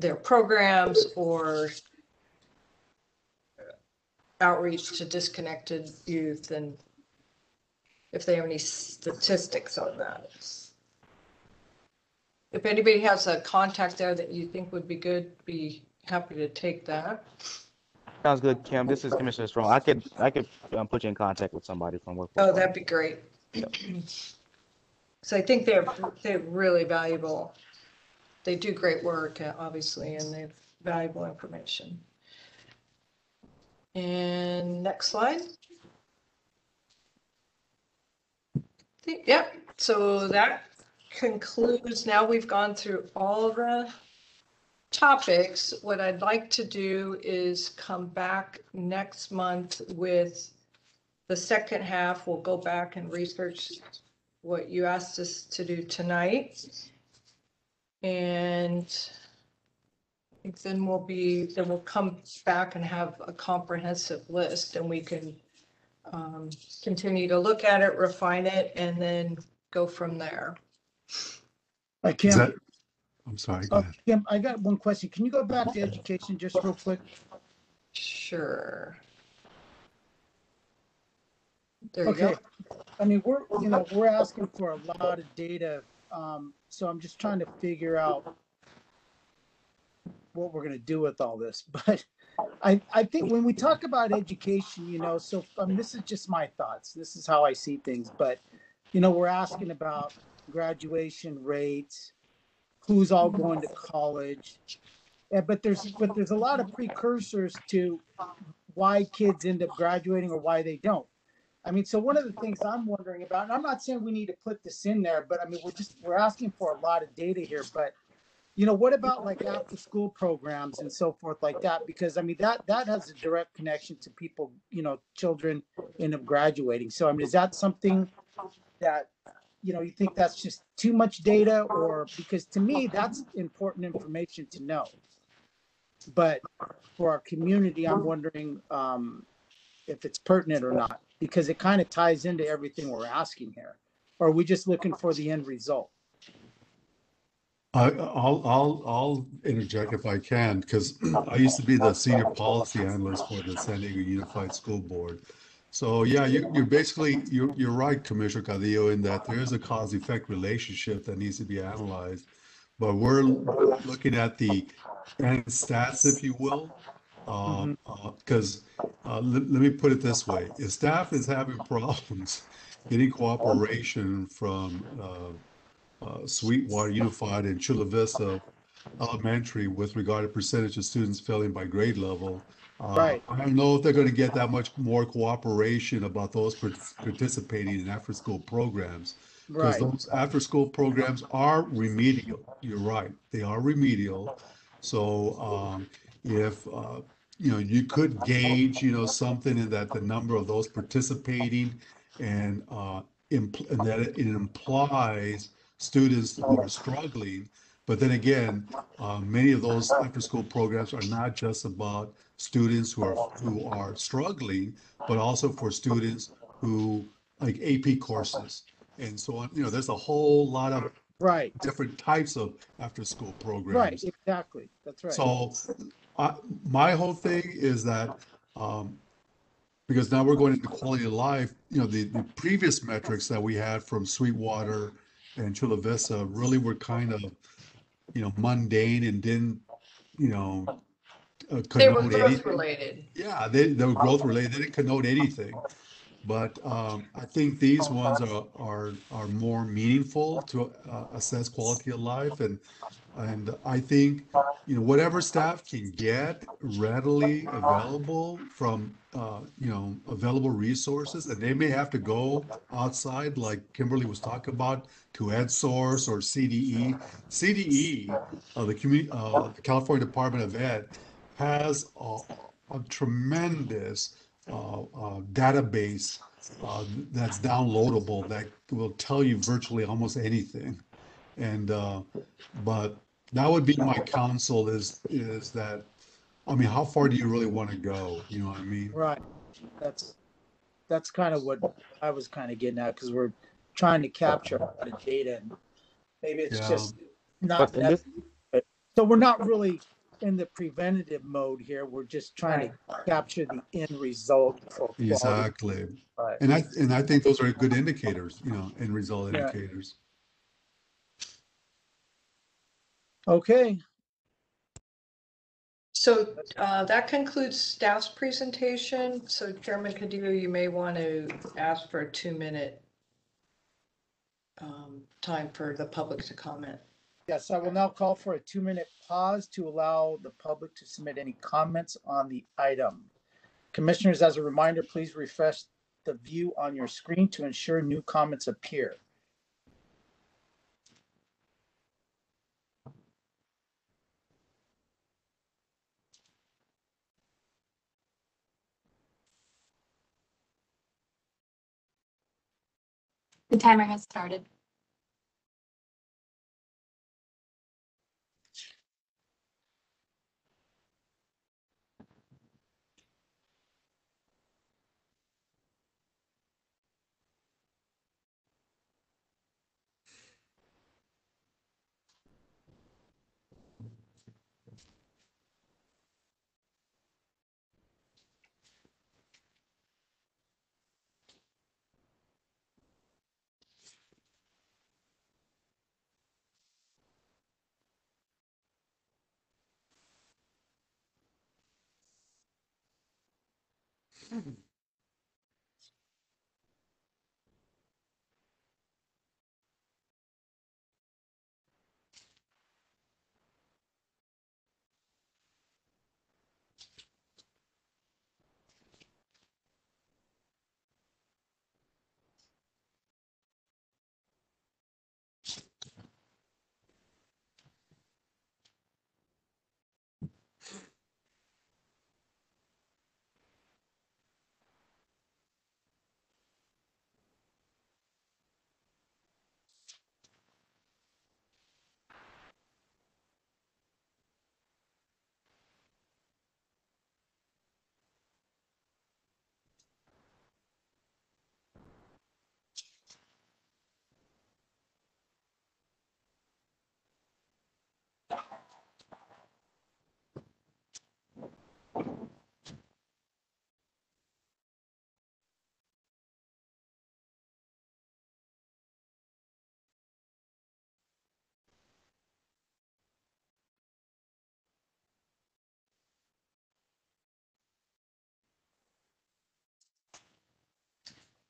their programs or outreach to disconnected youth and if they have any statistics on that. If anybody has a contact there that you think would be good, be happy to take that. Sounds good, Kim. This is Commissioner Strong. I could I could um, put you in contact with somebody from work. Oh, that'd be great. So I think they're, they're really valuable. They do great work, uh, obviously, and they have valuable information. And next slide. Yep, so that concludes, now we've gone through all the topics. What I'd like to do is come back next month with the second half. We'll go back and research what you asked us to do tonight. And I think then we'll be, then we'll come back and have a comprehensive list and we can um, continue to look at it, refine it, and then go from there. I Is can't, that, I'm sorry, go uh, ahead. Kim, I got one question. Can you go back to education just real quick? Sure. There you Okay, go. I mean, we're, you know, we're asking for a lot of data, um, so I'm just trying to figure out what we're gonna do with all this, but I, I think when we talk about education, you know, so, um, this is just my thoughts, this is how I see things, but, you know, we're asking about graduation rates, who's all going to college, yeah, but there's, but there's a lot of precursors to why kids end up graduating or why they don't. I mean, so one of the things I'm wondering about, and I'm not saying we need to put this in there, but I mean, we're just, we're asking for a lot of data here, but you know, what about like after school programs and so forth like that? Because I mean, that, that has a direct connection to people, you know, children end up graduating. So I mean, is that something that, you know, you think that's just too much data or, because to me, that's important information to know. But for our community, I'm wondering, um, if it's pertinent or not, because it kind of ties into everything we're asking here. Or are we just looking for the end result? I, I'll, I'll, I'll interject if I can, because I used to be the senior policy analyst for the San Diego Unified School Board. So yeah, you, you're basically, you're, you're right, Commissioner Padilla, in that there is a cause-effect relationship that needs to be analyzed. But we're looking at the end stats, if you will. Um, uh, because, uh, let, let me put it this way, if staff is having problems getting cooperation from, uh, uh, Sweetwater Unified and Chula Vista Elementary with regard to percentage of students failing by grade level. Uh, Right. I don't know if they're gonna get that much more cooperation about those par- participating in after-school programs. Because Right, those after-school programs are remedial. You're right, they are remedial. So, um, if, uh, you know, you could gauge, you know, something in that the number of those participating and, uh, impl- and that it implies students who are struggling. But then again, uh, many of those after-school programs are not just about students who are, who are struggling, but also for students who, like AP courses and so on. You know, there's a whole lot of right, different types of after-school programs. right, exactly. That's right. So, I, my whole thing is that, um, because now we're going into quality of life, you know, the, the previous metrics that we had from Sweetwater and Chula Vista really were kind of, you know, mundane and didn't, you know, uh, They were growth anything. related. Yeah, they, they were growth related, they didn't connote anything. But um, I think these ones are, are, are more meaningful to uh, assess quality of life and, and I think, you know, whatever staff can get readily available from, uh, you know, available resources, and they may have to go outside, like Kimberly was talking about, to EdSource or CDE. CDE, uh, the commu, uh, the California Department of Ed, has a, a tremendous uh, uh, database uh, that's downloadable that will tell you virtually almost anything. And uh, but that would be my counsel is is that I mean, how far do you really want to go? You know what I mean? Right. That's, that's kind of what I was kind of getting at, because we're trying to capture a lot of data and maybe it's Yeah. just not, But in this- necessary, but, so we're not really in the preventative mode here. We're just trying to capture the end result for quality. Exactly. Right. And I and I think those are good indicators, you know, end result Yeah. indicators. Okay, So uh, that concludes staff's presentation. So Chairman Padilla, you may want to ask for a two-minute um, time for the public to comment. yes, I will now call for a two-minute pause to allow the public to submit any comments on the item. Commissioners, as a reminder, please refresh the view on your screen to ensure new comments appear. The timer has started. Mm-hmm.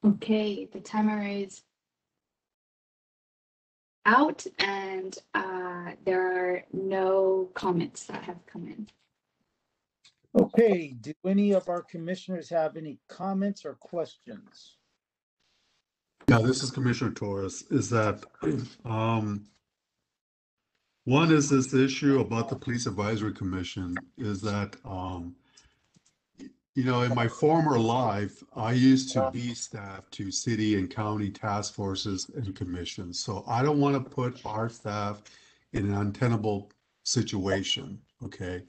Okay, the timer is out and uh, there are no comments that have come in. Okay, do any of our commissioners have any comments or questions? Yeah, this is Commissioner Torres, is that, um, one is this issue about the Police Advisory Commission, is that, um, you know, in my former life, I used to be staff to city and county task forces and commissions. So I don't want to put our staff in an untenable situation, okay?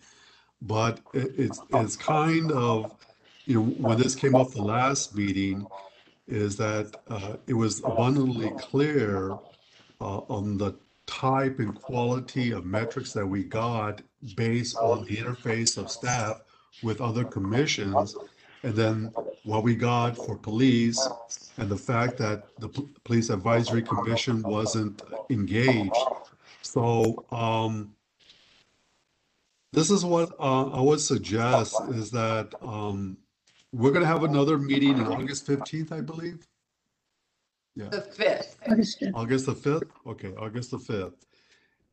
But it, it's, it's kind of, you know, when this came up the last meeting, is that uh, it was abundantly clear uh, on the type and quality of metrics that we got based on the interface of staff with other commissions. And then what we got for police and the fact that the P- Police Advisory Commission wasn't engaged. So um, this is what uh, I would suggest is that um, we're gonna have another meeting on August fifteenth, I believe. Yeah, The fifth. August the fifth? Okay, August the fifth.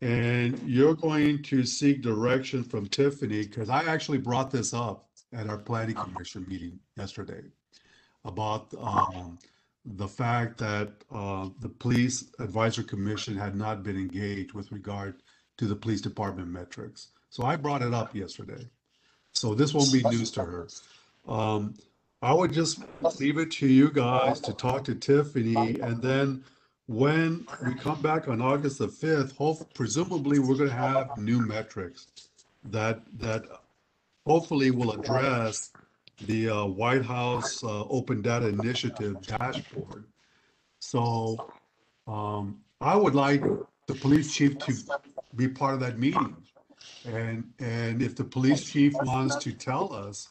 And you're going to seek direction from Tiffany, because I actually brought this up at our planning commission meeting yesterday. About um, the fact that uh, the police advisory commission had not been engaged with regard to the police department metrics. So I brought it up yesterday. So this won't be news to her. Um, I would just leave it to you guys to talk to Tiffany and then when we come back on August the fifth, hope presumably we're gonna have new metrics that, that hopefully will address the uh, White House uh, Open Data Initiative dashboard. So um, I would like the police chief to be part of that meeting. And, and if the police chief wants to tell us,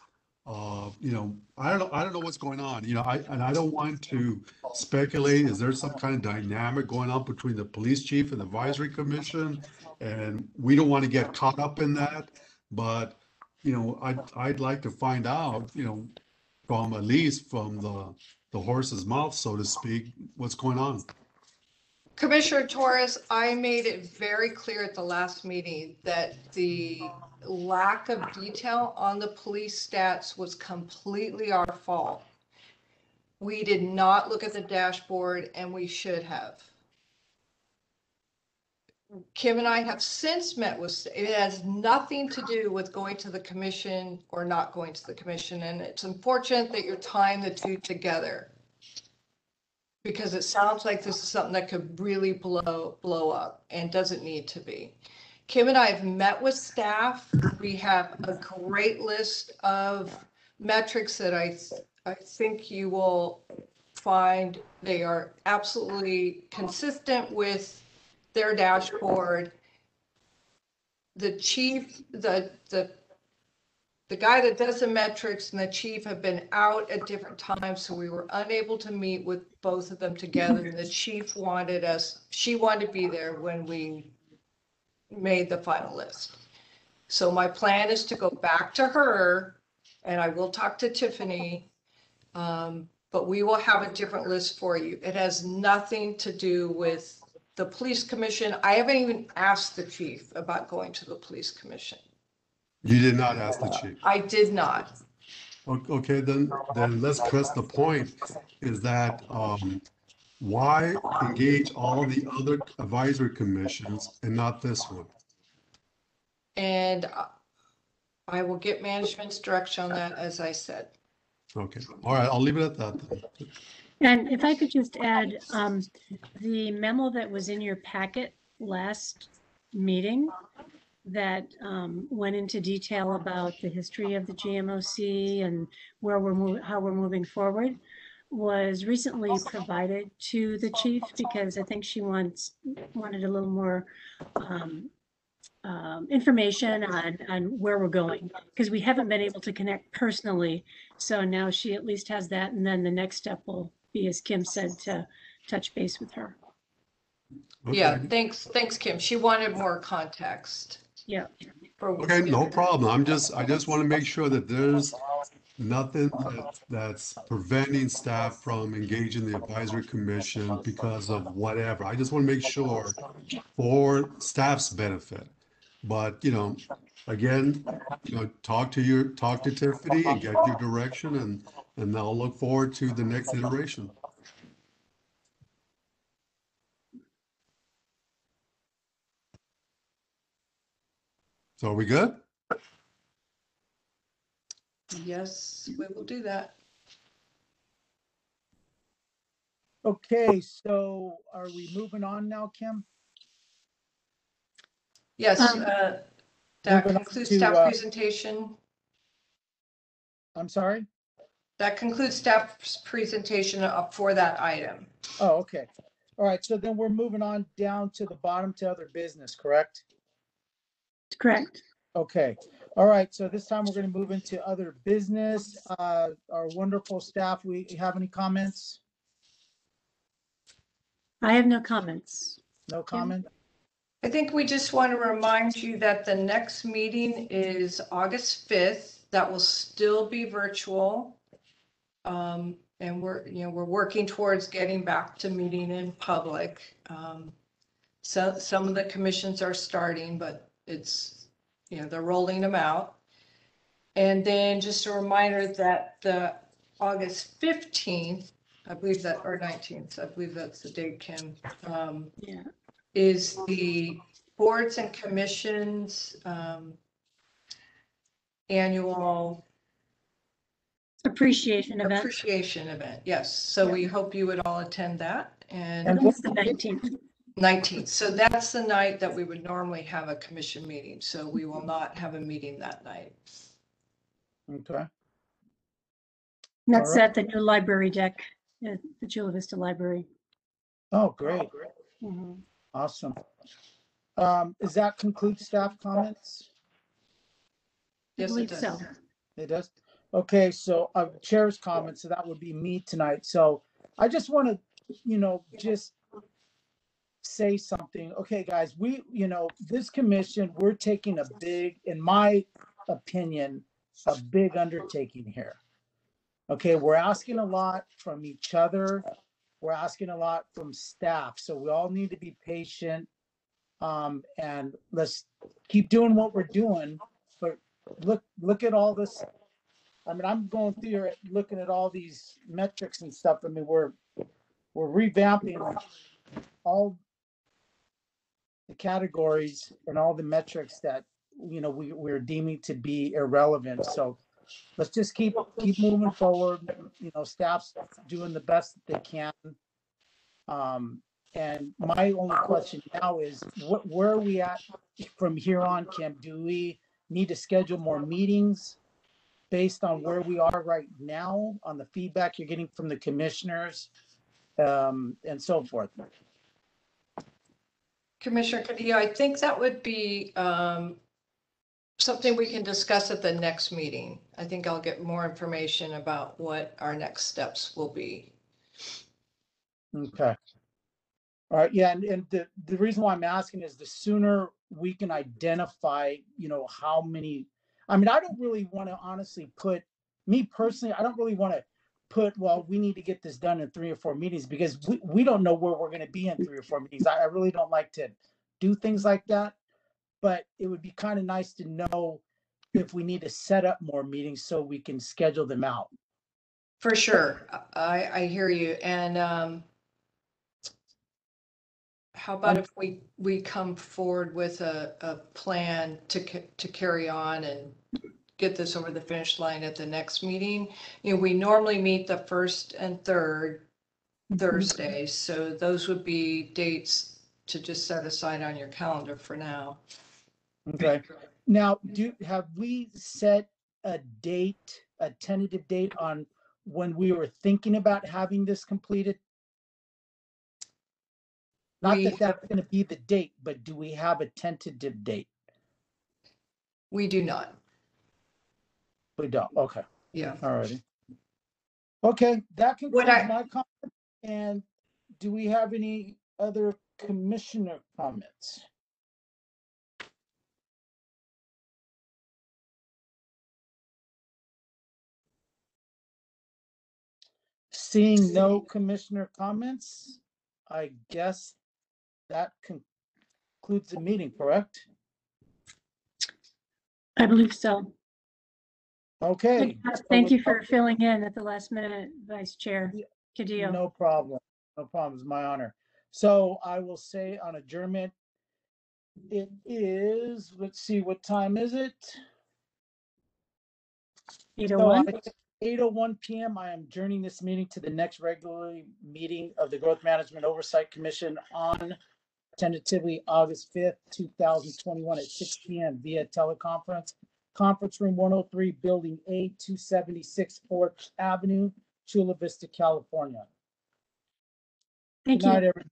you know, I don't know, I don't know what's going on, you know, I, and I don't want to speculate, is there some kind of dynamic going on between the police chief and the advisory commission? And we don't want to get caught up in that, but, you know, I'd, I'd like to find out, you know, from at least from the, the horse's mouth, so to speak, what's going on. Commissioner Torres, I made it very clear at the last meeting that the lack of detail on the police stats was completely our fault. We did not look at the dashboard and we should have. Kim and I have since met with, it has nothing to do with going to the commission or not going to the commission. And it's unfortunate that you're tying the two together. because it sounds like this is something that could really blow, blow up and doesn't need to be. Kim and I have met with staff. We have a great list of metrics that I, I think you will find they are absolutely consistent with their dashboard. The chief, the, the, the guy that does the metrics and the chief have been out at different times, so we were unable to meet with both of them together. And the chief wanted us, she wanted to be there when we made the final list. So my plan is to go back to her and I will talk to Tiffany. Um, but we will have a different list for you. It has nothing to do with the police commission. I haven't even asked the chief about going to the police commission. You did not ask the chief. I did not. O- Okay, then, then let's press the point, is that, um, why engage all the other advisory commissions and not this one? And I- I will get management's direction on that, as I said. Okay, all right, I'll leave it at that then. And if I could just add, um, the memo that was in your packet last meeting that, um, went into detail about the history of the GMOC and where we're moving, how we're moving forward was recently provided to the chief because I think she wants, wanted a little more, um, um, information on, on where we're going, because we haven't been able to connect personally. So now she at least has that, and then the next step will be, as Kim said, to touch base with her. Yeah, Okay. thanks, thanks, Kim. She wanted more context. Yeah. for- Okay, no problem. I'm just, I just want to make sure that there's nothing that- that's preventing staff from engaging the advisory commission because of whatever. I just want to make sure for staff's benefit. But, you know, again, you know, talk to your, talk to Tiffany and get your direction and, and I'll look forward to the next iteration. So are we good? Yes, we will do that. Okay, so are we moving on now, Kim? Yes, Um, uh, that moving on concludes to, staff uh, presentation. I'm sorry? That concludes staff's presentation up for that item. Oh, okay. All right, so then we're moving on down to the bottom to other business, correct? Correct. Okay, all right, so this time we're gonna move into other business. Uh, our wonderful staff, we have any comments? I have no comments. No comment? I think we just want to remind you that the next meeting is August 5th. That will still be virtual. Um, and we're, you know, we're working towards getting back to meeting in public. Um, so some of the commissions are starting, but it's, you know, they're rolling them out. And then just a reminder that the August 15th, I believe that, or 19th, I believe that's the date, Kim. Um, Yeah. is the boards and commissions um, annual Appreciation event. appreciation event. Yes, so we hope you would all attend that. And And It's the nineteenth. 19th, so that's the night that we would normally have a commission meeting. So we will not have a meeting that night. Okay, That's right. at the new library deck, at the Chula Vista Library. oh, great, Mhm. awesome. Um, does that conclude staff comments? I Yes, it believe does. so. It does? Okay, so uh, chair's comments, so that would be me tonight. So I just want to, you know, just say something. Okay, guys, we, you know, this commission, we're taking a big, in my opinion, a big undertaking here. Okay, we're asking a lot from each other. We're asking a lot from staff, so we all need to be patient. Um, and let's keep doing what we're doing, but look, look at all this. I mean, I'm going through here, looking at all these metrics and stuff. I mean, we're, we're revamping all the categories and all the metrics that, you know, we, we're deeming to be irrelevant. So let's just keep, keep moving forward. You know, staff's doing the best that they can. Um, and my only question now is, what, where are we at from here on, Kim? Do we need to schedule more meetings based on where we are right now, on the feedback you're getting from the commissioners, um, and so forth? Commissioner Padilla, I think that would be um, something we can discuss at the next meeting. I think I'll get more information about what our next steps will be. Okay. All right, yeah, and, and the, the reason why I'm asking is the sooner we can identify, you know, how many, I mean, I don't really want to honestly put, me personally, I don't really want to put, well, we need to get this done in three or four meetings because we, we don't know where we're going to be in three or four meetings. I, I really don't like to do things like that. But it would be kind of nice to know if we need to set up more meetings so we can schedule them out. For sure. I, I hear you. And um, how about if we, we come forward with a, a plan to, to carry on and get this over the finish line at the next meeting? You know, we normally meet the first and third mm-hmm. Thursdays, so those would be dates to just set aside on your calendar for now. Okay. Now, do, have we set a date, a tentative date on when we were thinking about having this completed? Not We that that's gonna be the date, but do we have a tentative date? We do not. We don't, okay, Yeah. all righty. Okay, that concludes I- my comment. And do we have any other commissioner comments? Seeing no commissioner comments, I guess that concludes the meeting, correct? I believe so. Okay. Thank- you for filling in at the last minute, Vice Chair Padilla. No problem. No problem. It's my honor. So I will say on adjournment, it is, let's see, what time is it? Eight oh one. Eight oh one PM, I am adjourning this meeting to the next regularly meeting of the Growth Management Oversight Commission on tentatively August fifth, two thousand twenty-one at six PM via teleconference. Conference room one oh three, building A, two seventy-six Fourth Avenue, Chula Vista, California. Thank Good night, you. everyone.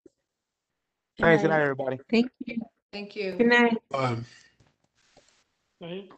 Good Thanks, good night. night, everybody. Thank you. Thank you. Good night. Um, Right?